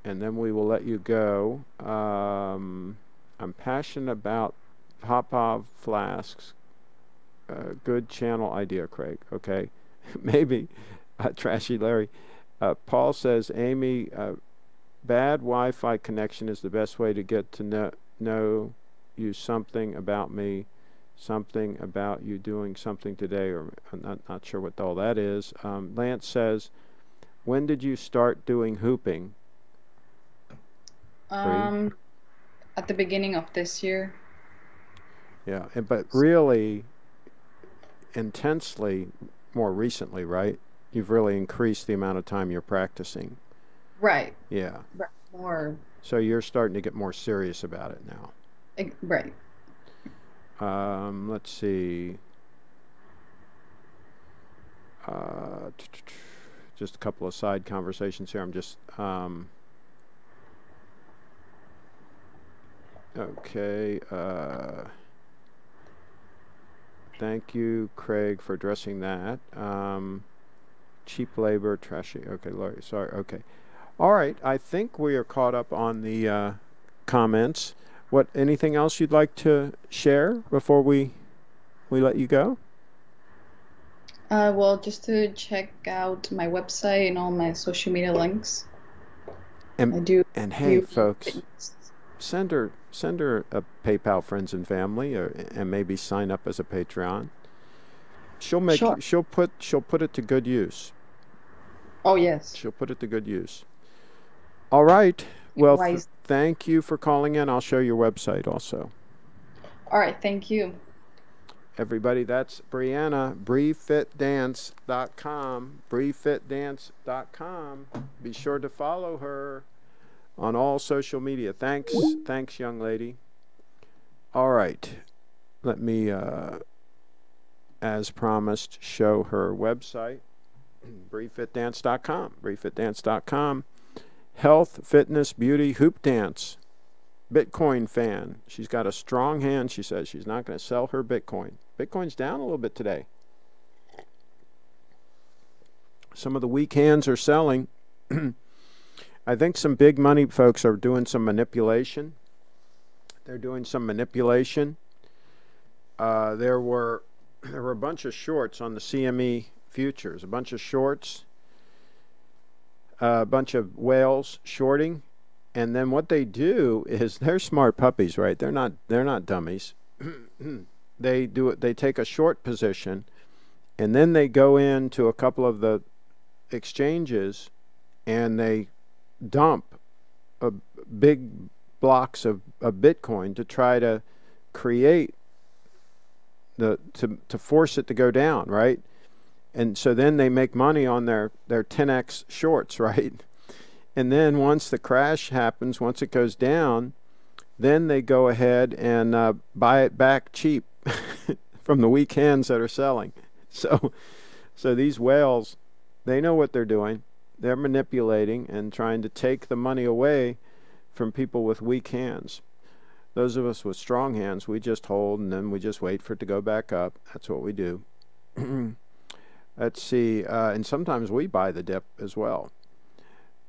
[SPEAKER 1] and then we will let you go. Um, I'm passionate about Popov flasks. Uh, good channel idea, Craig. Okay, maybe uh, trashy Larry. Uh, Paul says Amy, uh, bad Wi-Fi connection is the best way to get to know know you something about me, something about you doing something today, or I'm not, not sure what all that is. Um, Lance says, when did you start doing hooping?
[SPEAKER 4] Um, at the beginning of this year.
[SPEAKER 1] Yeah, and, but really intensely more recently, right? You've really increased the amount of time you're practicing.
[SPEAKER 4] Right.
[SPEAKER 1] Yeah.
[SPEAKER 4] More.
[SPEAKER 1] So you're starting to get more serious about it now.
[SPEAKER 4] Right.
[SPEAKER 1] Um, let's see. Uh, just a couple of side conversations here. I'm just um, okay. Uh, thank you, Craig, for addressing that. Um, cheap labor, trashy. Okay, Laurie. Sorry. Okay. All right. I think we are caught up on the uh, comments. What? Anything else you'd like to share before we we let you go?
[SPEAKER 4] Uh, well, just to check out my website and all my social media links.
[SPEAKER 1] And-
[SPEAKER 4] I do.
[SPEAKER 1] And hey, folks,
[SPEAKER 4] fitness.
[SPEAKER 1] send her send her a PayPal friends and family, or, and maybe sign up as a Patreon. She'll make
[SPEAKER 4] Sure.
[SPEAKER 1] she'll put she'll put it to good use.
[SPEAKER 4] Oh yes.
[SPEAKER 1] She'll put it to good use. All right. Well, th- thank you for calling in. I'll show your website also.
[SPEAKER 4] All right. Thank you.
[SPEAKER 1] Everybody, that's Brianna, BriFitDance.com, BriFitDance.com. Be sure to follow her on all social media. Thanks, thanks, young lady. All right, let me, uh, as promised, show her website, BriFitDance.com, BriFitDance.com. Health, fitness, beauty, hoop dance. Bitcoin fan. She's got a strong hand. She says she's not going to sell her Bitcoin. Bitcoin's down a little bit today. Some of the weak hands are selling. I think some big money folks are doing some manipulation. They're doing some manipulation. Uh, there were there were a bunch of shorts on the CME futures, a bunch of shorts, a bunch of whales shorting, and then what they do is they're smart puppies, right? They're not they're not dummies. they do it. They take a short position, and then they go into a couple of the exchanges, and they dump a big blocks of, of Bitcoin to try to create the to to force it to go down, right? And so then they make money on their their 10x shorts, right? And then once the crash happens, once it goes down, then they go ahead and uh, buy it back cheap from the weak hands that are selling. So, so these whales, they know what they're doing. They're manipulating and trying to take the money away from people with weak hands. Those of us with strong hands, we just hold and then we just wait for it to go back up. That's what we do. Let's see, uh, and sometimes we buy the dip as well.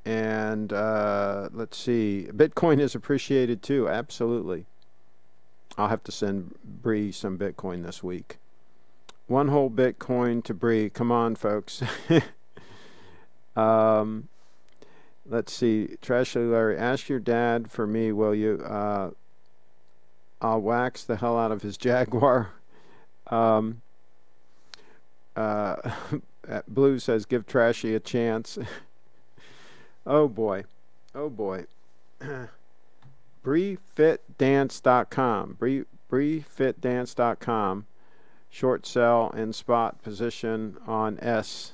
[SPEAKER 1] And uh, let's see, Bitcoin is appreciated too. Absolutely. I'll have to send Bree some Bitcoin this week. One whole Bitcoin to Bree. Come on, folks. um, let's see, Trashy Larry, ask your dad for me, will you? Uh, I'll wax the hell out of his Jaguar. Um, uh, Blue says, give Trashy a chance. Oh boy. Oh boy. BriFitDance.com. Bree, BriFitDance.com. Short sell and spot position on S.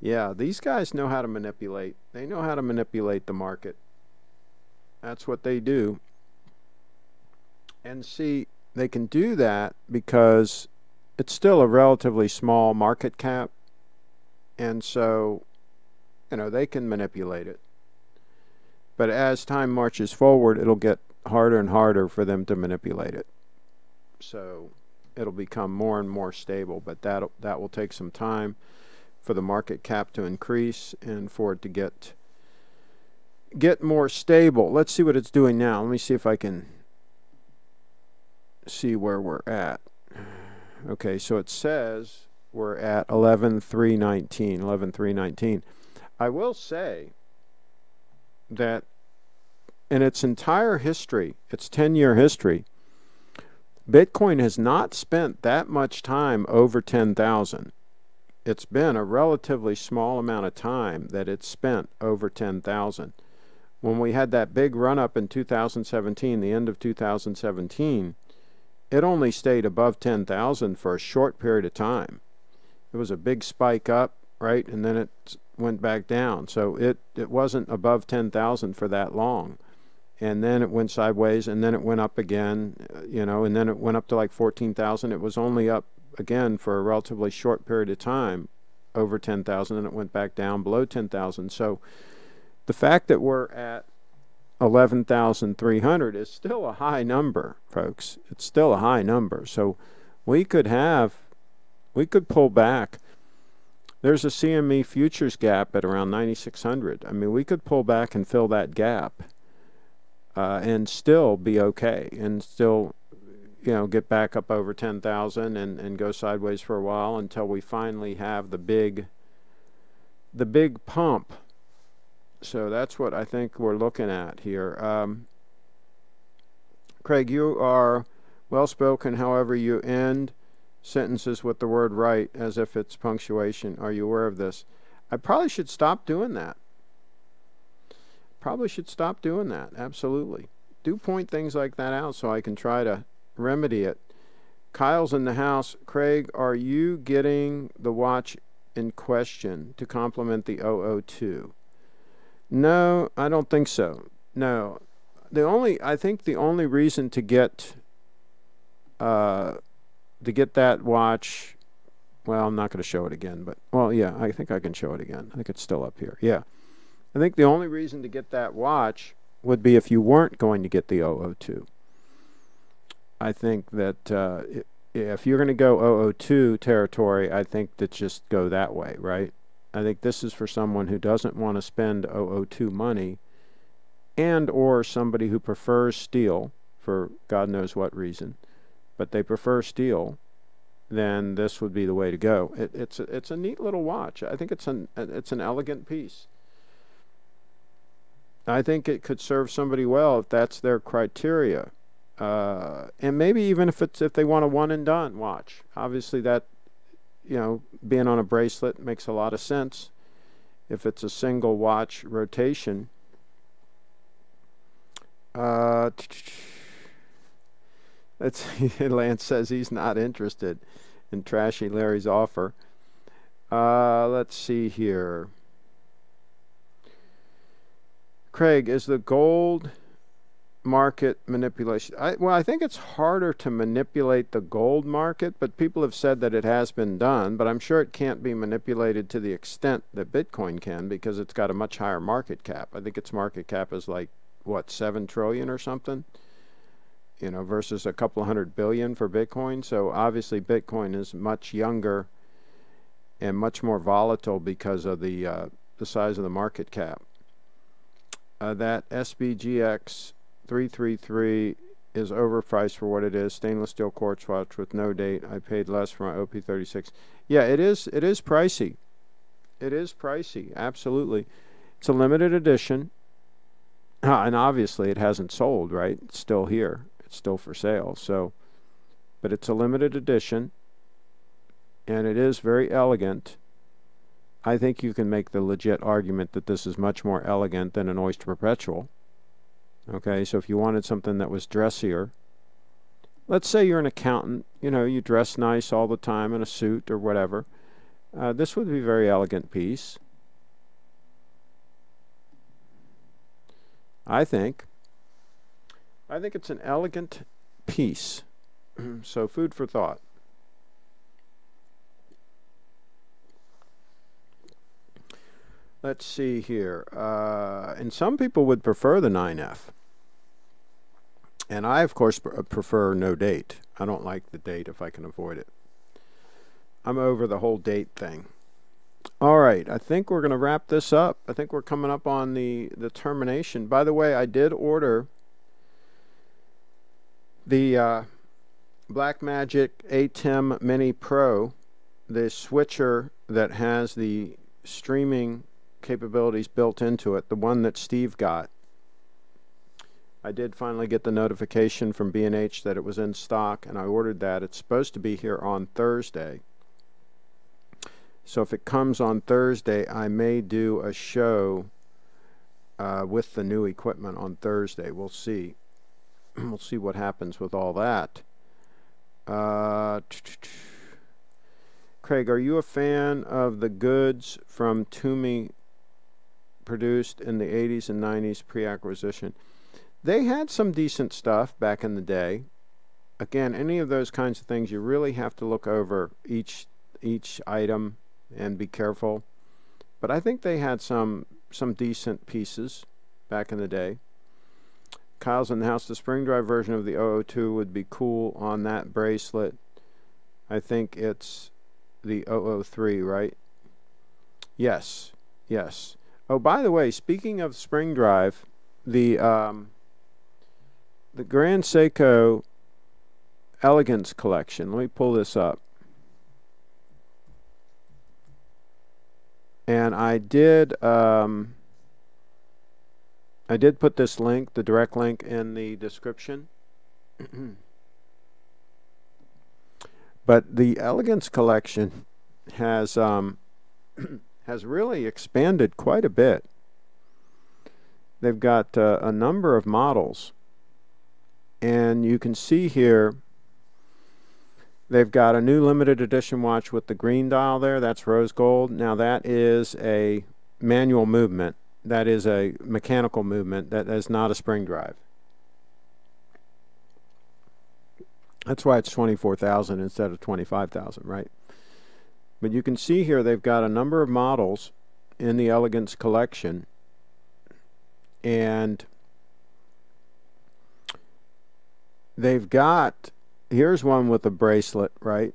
[SPEAKER 1] Yeah, these guys know how to manipulate. They know how to manipulate the market. That's what they do. And see, they can do that because it's still a relatively small market cap. And so you know, they can manipulate it. But as time marches forward, it'll get harder and harder for them to manipulate it. So it'll become more and more stable, but that that will take some time for the market cap to increase and for it to get get more stable. Let's see what it's doing now. Let me see if I can see where we're at. Okay, so it says we're at 11.319, 11.319. I will say that in its entire history, its 10 year history, Bitcoin has not spent that much time over 10,000. It's been a relatively small amount of time that it's spent over 10,000. When we had that big run up in 2017, the end of 2017, it only stayed above 10,000 for a short period of time. It was a big spike up right? And then it went back down. So it, it wasn't above 10,000 for that long. And then it went sideways and then it went up again, uh, you know, and then it went up to like 14,000. It was only up again for a relatively short period of time over 10,000 and it went back down below 10,000. So the fact that we're at 11,300 is still a high number, folks. It's still a high number. So we could have, we could pull back. There's a CME futures gap at around 9,600. I mean, we could pull back and fill that gap uh, and still be okay and still, you know, get back up over 10,000 and, and go sideways for a while until we finally have the big, the big pump so that's what I think we're looking at here. Um, Craig, you are well spoken, however, you end sentences with the word right as if it's punctuation. Are you aware of this? I probably should stop doing that. Probably should stop doing that. Absolutely. Do point things like that out so I can try to remedy it. Kyle's in the house. Craig, are you getting the watch in question to complement the 002? No, I don't think so. No, the only I think the only reason to get uh, to get that watch. Well, I'm not going to show it again, but well, yeah, I think I can show it again. I think it's still up here. Yeah, I think the only reason to get that watch would be if you weren't going to get the 002. I think that uh, if you're going to go 002 territory, I think that just go that way, right? I think this is for someone who doesn't want to spend 002 money and or somebody who prefers steel for God knows what reason, but they prefer steel, then this would be the way to go. It, it's a, it's a neat little watch. I think it's an it's an elegant piece. I think it could serve somebody well if that's their criteria. Uh, and maybe even if it's if they want a one and done watch. Obviously that you know, being on a bracelet makes a lot of sense. If it's a single watch rotation, uh, that's Lance says he's not interested in Trashy Larry's offer. Uh, let's see here. Craig, is the gold market manipulation. I, well, I think it's harder to manipulate the gold market, but people have said that it has been done. But I'm sure it can't be manipulated to the extent that Bitcoin can because it's got a much higher market cap. I think its market cap is like what seven trillion or something. You know, versus a couple hundred billion for Bitcoin. So obviously, Bitcoin is much younger and much more volatile because of the uh, the size of the market cap. Uh, that SBGX 333 is overpriced for what it is. Stainless steel quartz watch with no date. I paid less for my OP36. Yeah, it is. It is pricey. It is pricey. Absolutely. It's a limited edition, ah, and obviously it hasn't sold. Right? It's still here. It's still for sale. So, but it's a limited edition, and it is very elegant. I think you can make the legit argument that this is much more elegant than an Oyster Perpetual. Okay, so if you wanted something that was dressier, let's say you're an accountant, you know, you dress nice all the time in a suit or whatever. Uh, this would be a very elegant piece. I think. I think it's an elegant piece. so, food for thought. Let's see here. Uh, and some people would prefer the 9F. And I, of course, pr- prefer no date. I don't like the date if I can avoid it. I'm over the whole date thing. All right, I think we're going to wrap this up. I think we're coming up on the, the termination. By the way, I did order the uh, Blackmagic ATEM Mini Pro, the switcher that has the streaming capabilities built into it, the one that Steve got. I did finally get the notification from B&H that it was in stock, and I ordered that. It's supposed to be here on Thursday. So if it comes on Thursday, I may do a show uh, with the new equipment on Thursday. We'll see. we'll see what happens with all that. Uh, Craig, are you a fan of the goods from Toomey produced in the 80s and 90s pre-acquisition? They had some decent stuff back in the day. Again, any of those kinds of things, you really have to look over each each item and be careful. But I think they had some some decent pieces back in the day. Kyle's in the house. The spring drive version of the 002 would be cool on that bracelet. I think it's the 003, right? Yes, yes. Oh, by the way, speaking of spring drive, the um, the Grand Seiko Elegance collection. Let me pull this up. And I did um, I did put this link, the direct link, in the description. but the Elegance collection has um, has really expanded quite a bit. They've got uh, a number of models, and you can see here they've got a new limited edition watch with the green dial there. That's rose gold. Now that is a manual movement. That is a mechanical movement. That is not a spring drive. That's why it's 24,000 instead of 25,000, right? But you can see here they've got a number of models in the Elegance collection. And they've got, here's one with a bracelet, right?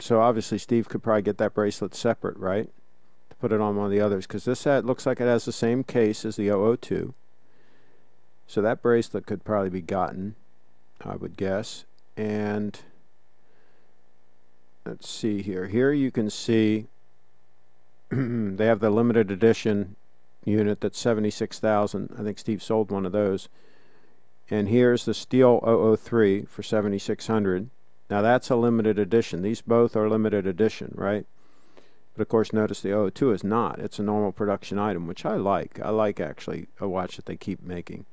[SPEAKER 1] So obviously Steve could probably get that bracelet separate, right? To put it on one of the others. Because this hat looks like it has the same case as the 002. So that bracelet could probably be gotten, I would guess. And let's see here. Here you can see they have the limited edition unit that's 76,000. I think Steve sold one of those. And here's the steel 003 for 7600. Now that's a limited edition. These both are limited edition, right? But of course notice the 002 is not. It's a normal production item, which I like. I like actually a watch that they keep making.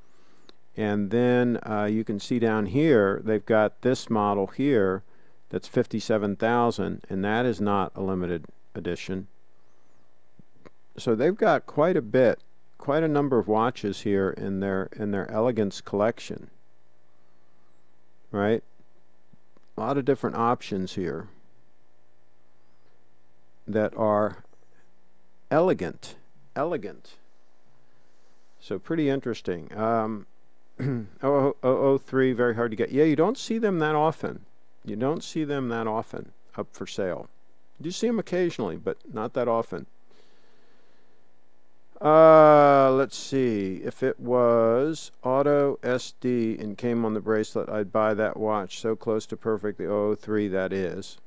[SPEAKER 1] And then uh, you can see down here, they've got this model here that's 57,000 and that is not a limited edition. So they've got quite a bit, quite a number of watches here in their in their elegance collection. Right? A lot of different options here that are elegant, elegant. So pretty interesting. Um, 003, very hard to get. Yeah, you don't see them that often. You don't see them that often up for sale. You see them occasionally, but not that often. Uh, let's see. If it was Auto SD and came on the bracelet, I'd buy that watch. So close to perfect, the 003 that is.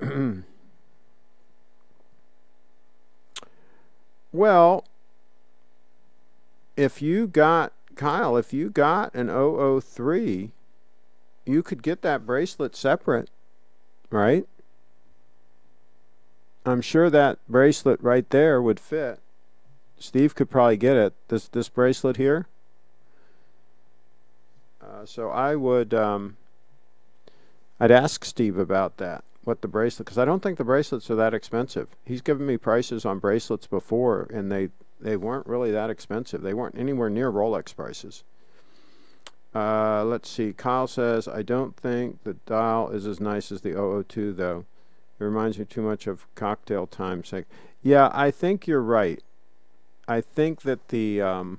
[SPEAKER 1] well, if you got, Kyle, if you got an 003 you could get that bracelet separate, right? I'm sure that bracelet right there would fit. Steve could probably get it. This this bracelet here. Uh, so I would um, I'd ask Steve about that. What the bracelet? Because I don't think the bracelets are that expensive. He's given me prices on bracelets before, and they they weren't really that expensive. They weren't anywhere near Rolex prices. Uh, let's see. Kyle says, I don't think the dial is as nice as the 002, though. It reminds me too much of cocktail time Seiko. Yeah, I think you're right. I think that the um,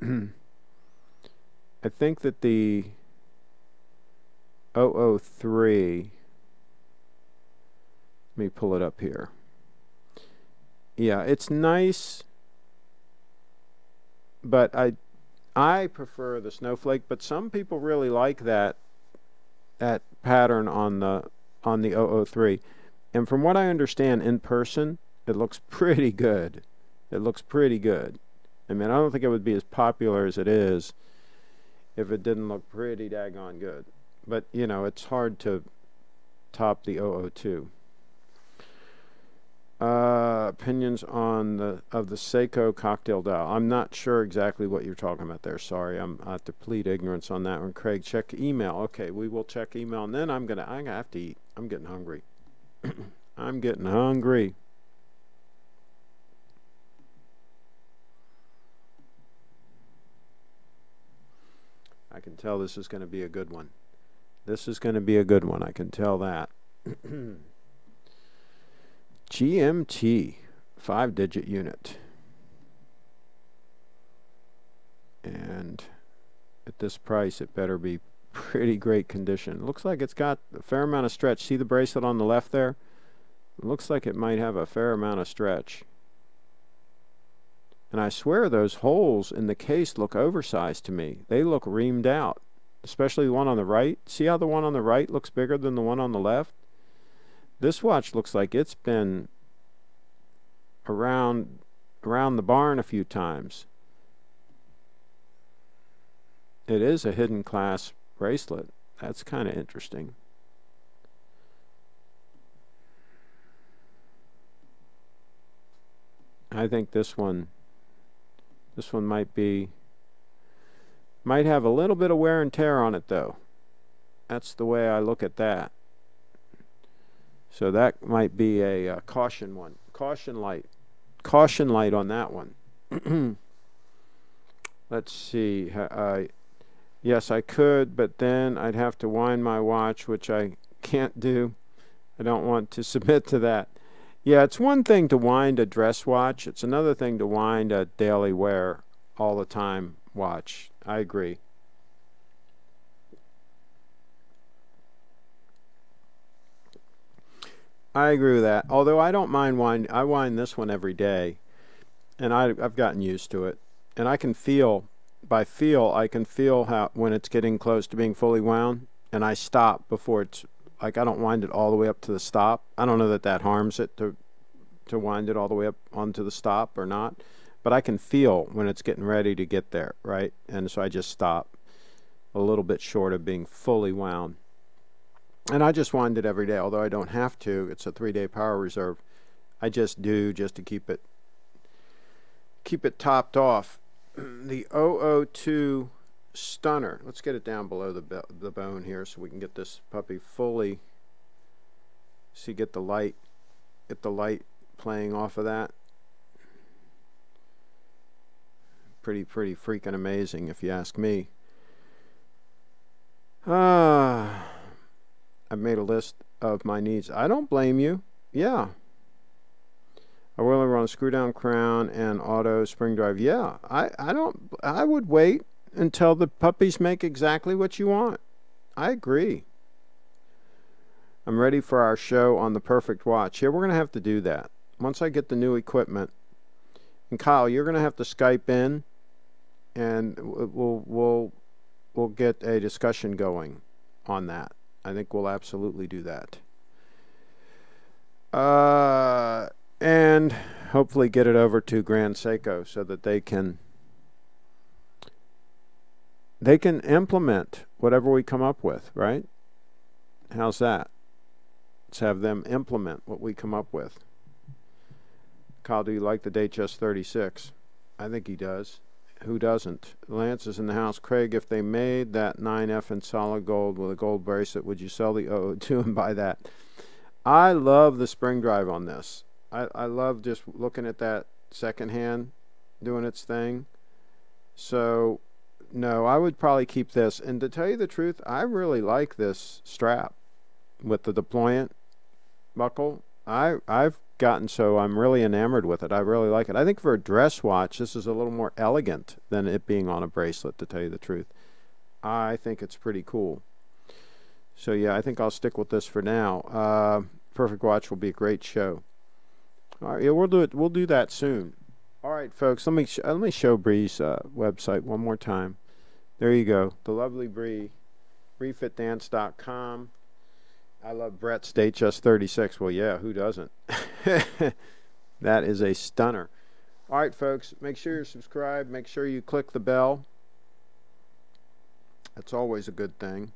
[SPEAKER 1] I think that the 003 let me pull it up here. Yeah, it's nice but I I prefer the snowflake, but some people really like that that pattern on the on the 003. And from what I understand in person, it looks pretty good. It looks pretty good. I mean, I don't think it would be as popular as it is if it didn't look pretty daggone good. But, you know, it's hard to top the 002 uh, opinions on the of the Seiko cocktail dial. I'm not sure exactly what you're talking about there. Sorry, I'm I have to plead ignorance on that one. Craig, check email. Okay, we will check email, and then I'm gonna gonna have to eat. I'm getting hungry. I'm getting hungry. I can tell this is going to be a good one. This is going to be a good one. I can tell that. GMT, five digit unit. And at this price, it better be pretty great condition. Looks like it's got a fair amount of stretch. See the bracelet on the left there? looks like it might have a fair amount of stretch. And I swear those holes in the case look oversized to me. They look reamed out, especially the one on the right. See how the one on the right looks bigger than the one on the left? This watch looks like it's been around around the barn a few times. It is a hidden clasp bracelet. That's kind of interesting. I think this one this one might be might have a little bit of wear and tear on it though. That's the way I look at that. So that might be a, a caution one. Caution light. Caution light on that one. Let's see. Uh, yes, I could, but then I'd have to wind my watch, which I can't do. I don't want to submit to that. Yeah, it's one thing to wind a dress watch. It's another thing to wind a daily wear all the time watch. I agree. I agree with that. Although I don't mind wind, I wind this one every day, and I, I've gotten used to it. And I can feel, by feel, I can feel how when it's getting close to being fully wound, and I stop before it's like I don't wind it all the way up to the stop. I don't know that that harms it to to wind it all the way up onto the stop or not, but I can feel when it's getting ready to get there, right? And so I just stop a little bit short of being fully wound. And I just wind it every day, although I don't have to. It's a three-day power reserve. I just do just to keep it keep it topped off. the 002 stunner. Let's get it down below the the bone here so we can get this puppy fully see get the light get the light playing off of that. Pretty pretty freaking amazing if you ask me. Ah I've made a list of my needs. I don't blame you. Yeah. I will run screw down crown and auto spring drive. Yeah I I don't I would wait until the puppies make exactly what you want. I agree. I'm ready for our show on the perfect watch. Yeah, we're going to have to do that. Once I get the new equipment. And Kyle, you're going to have to Skype in and we'll we'll we'll get a discussion going on that. I think we'll absolutely do that. Uh and hopefully get it over to Grand Seiko so that they can they can implement whatever we come up with, right? How's that? Let's have them implement what we come up with. Kyle, do you like the Datejust 36? I think he does. Who doesn't? Lance is in the house. Craig, if they made that 9F in solid gold with a gold bracelet, would you sell the 002 and buy that? I love the spring drive on this. I, I love just looking at that second hand doing its thing. So no, I would probably keep this. And to tell you the truth, I really like this strap with the deployant buckle. I I've gotten so I'm really enamored with it. I really like it. I think for a dress watch, this is a little more elegant than it being on a bracelet. To tell you the truth, I think it's pretty cool. So yeah, I think I'll stick with this for now. Uh, Perfect Watch will be a great show. All right, yeah, we'll do it. We'll do that soon. All right, folks. Let me let me show Bree's uh, website one more time. There you go. The lovely Bree. BriFitDance.com. I love Brett's Datejust 36. Well, yeah, who doesn't? that is a stunner. All right, folks, make sure you're subscribed. Make sure you click the bell. That's always a good thing.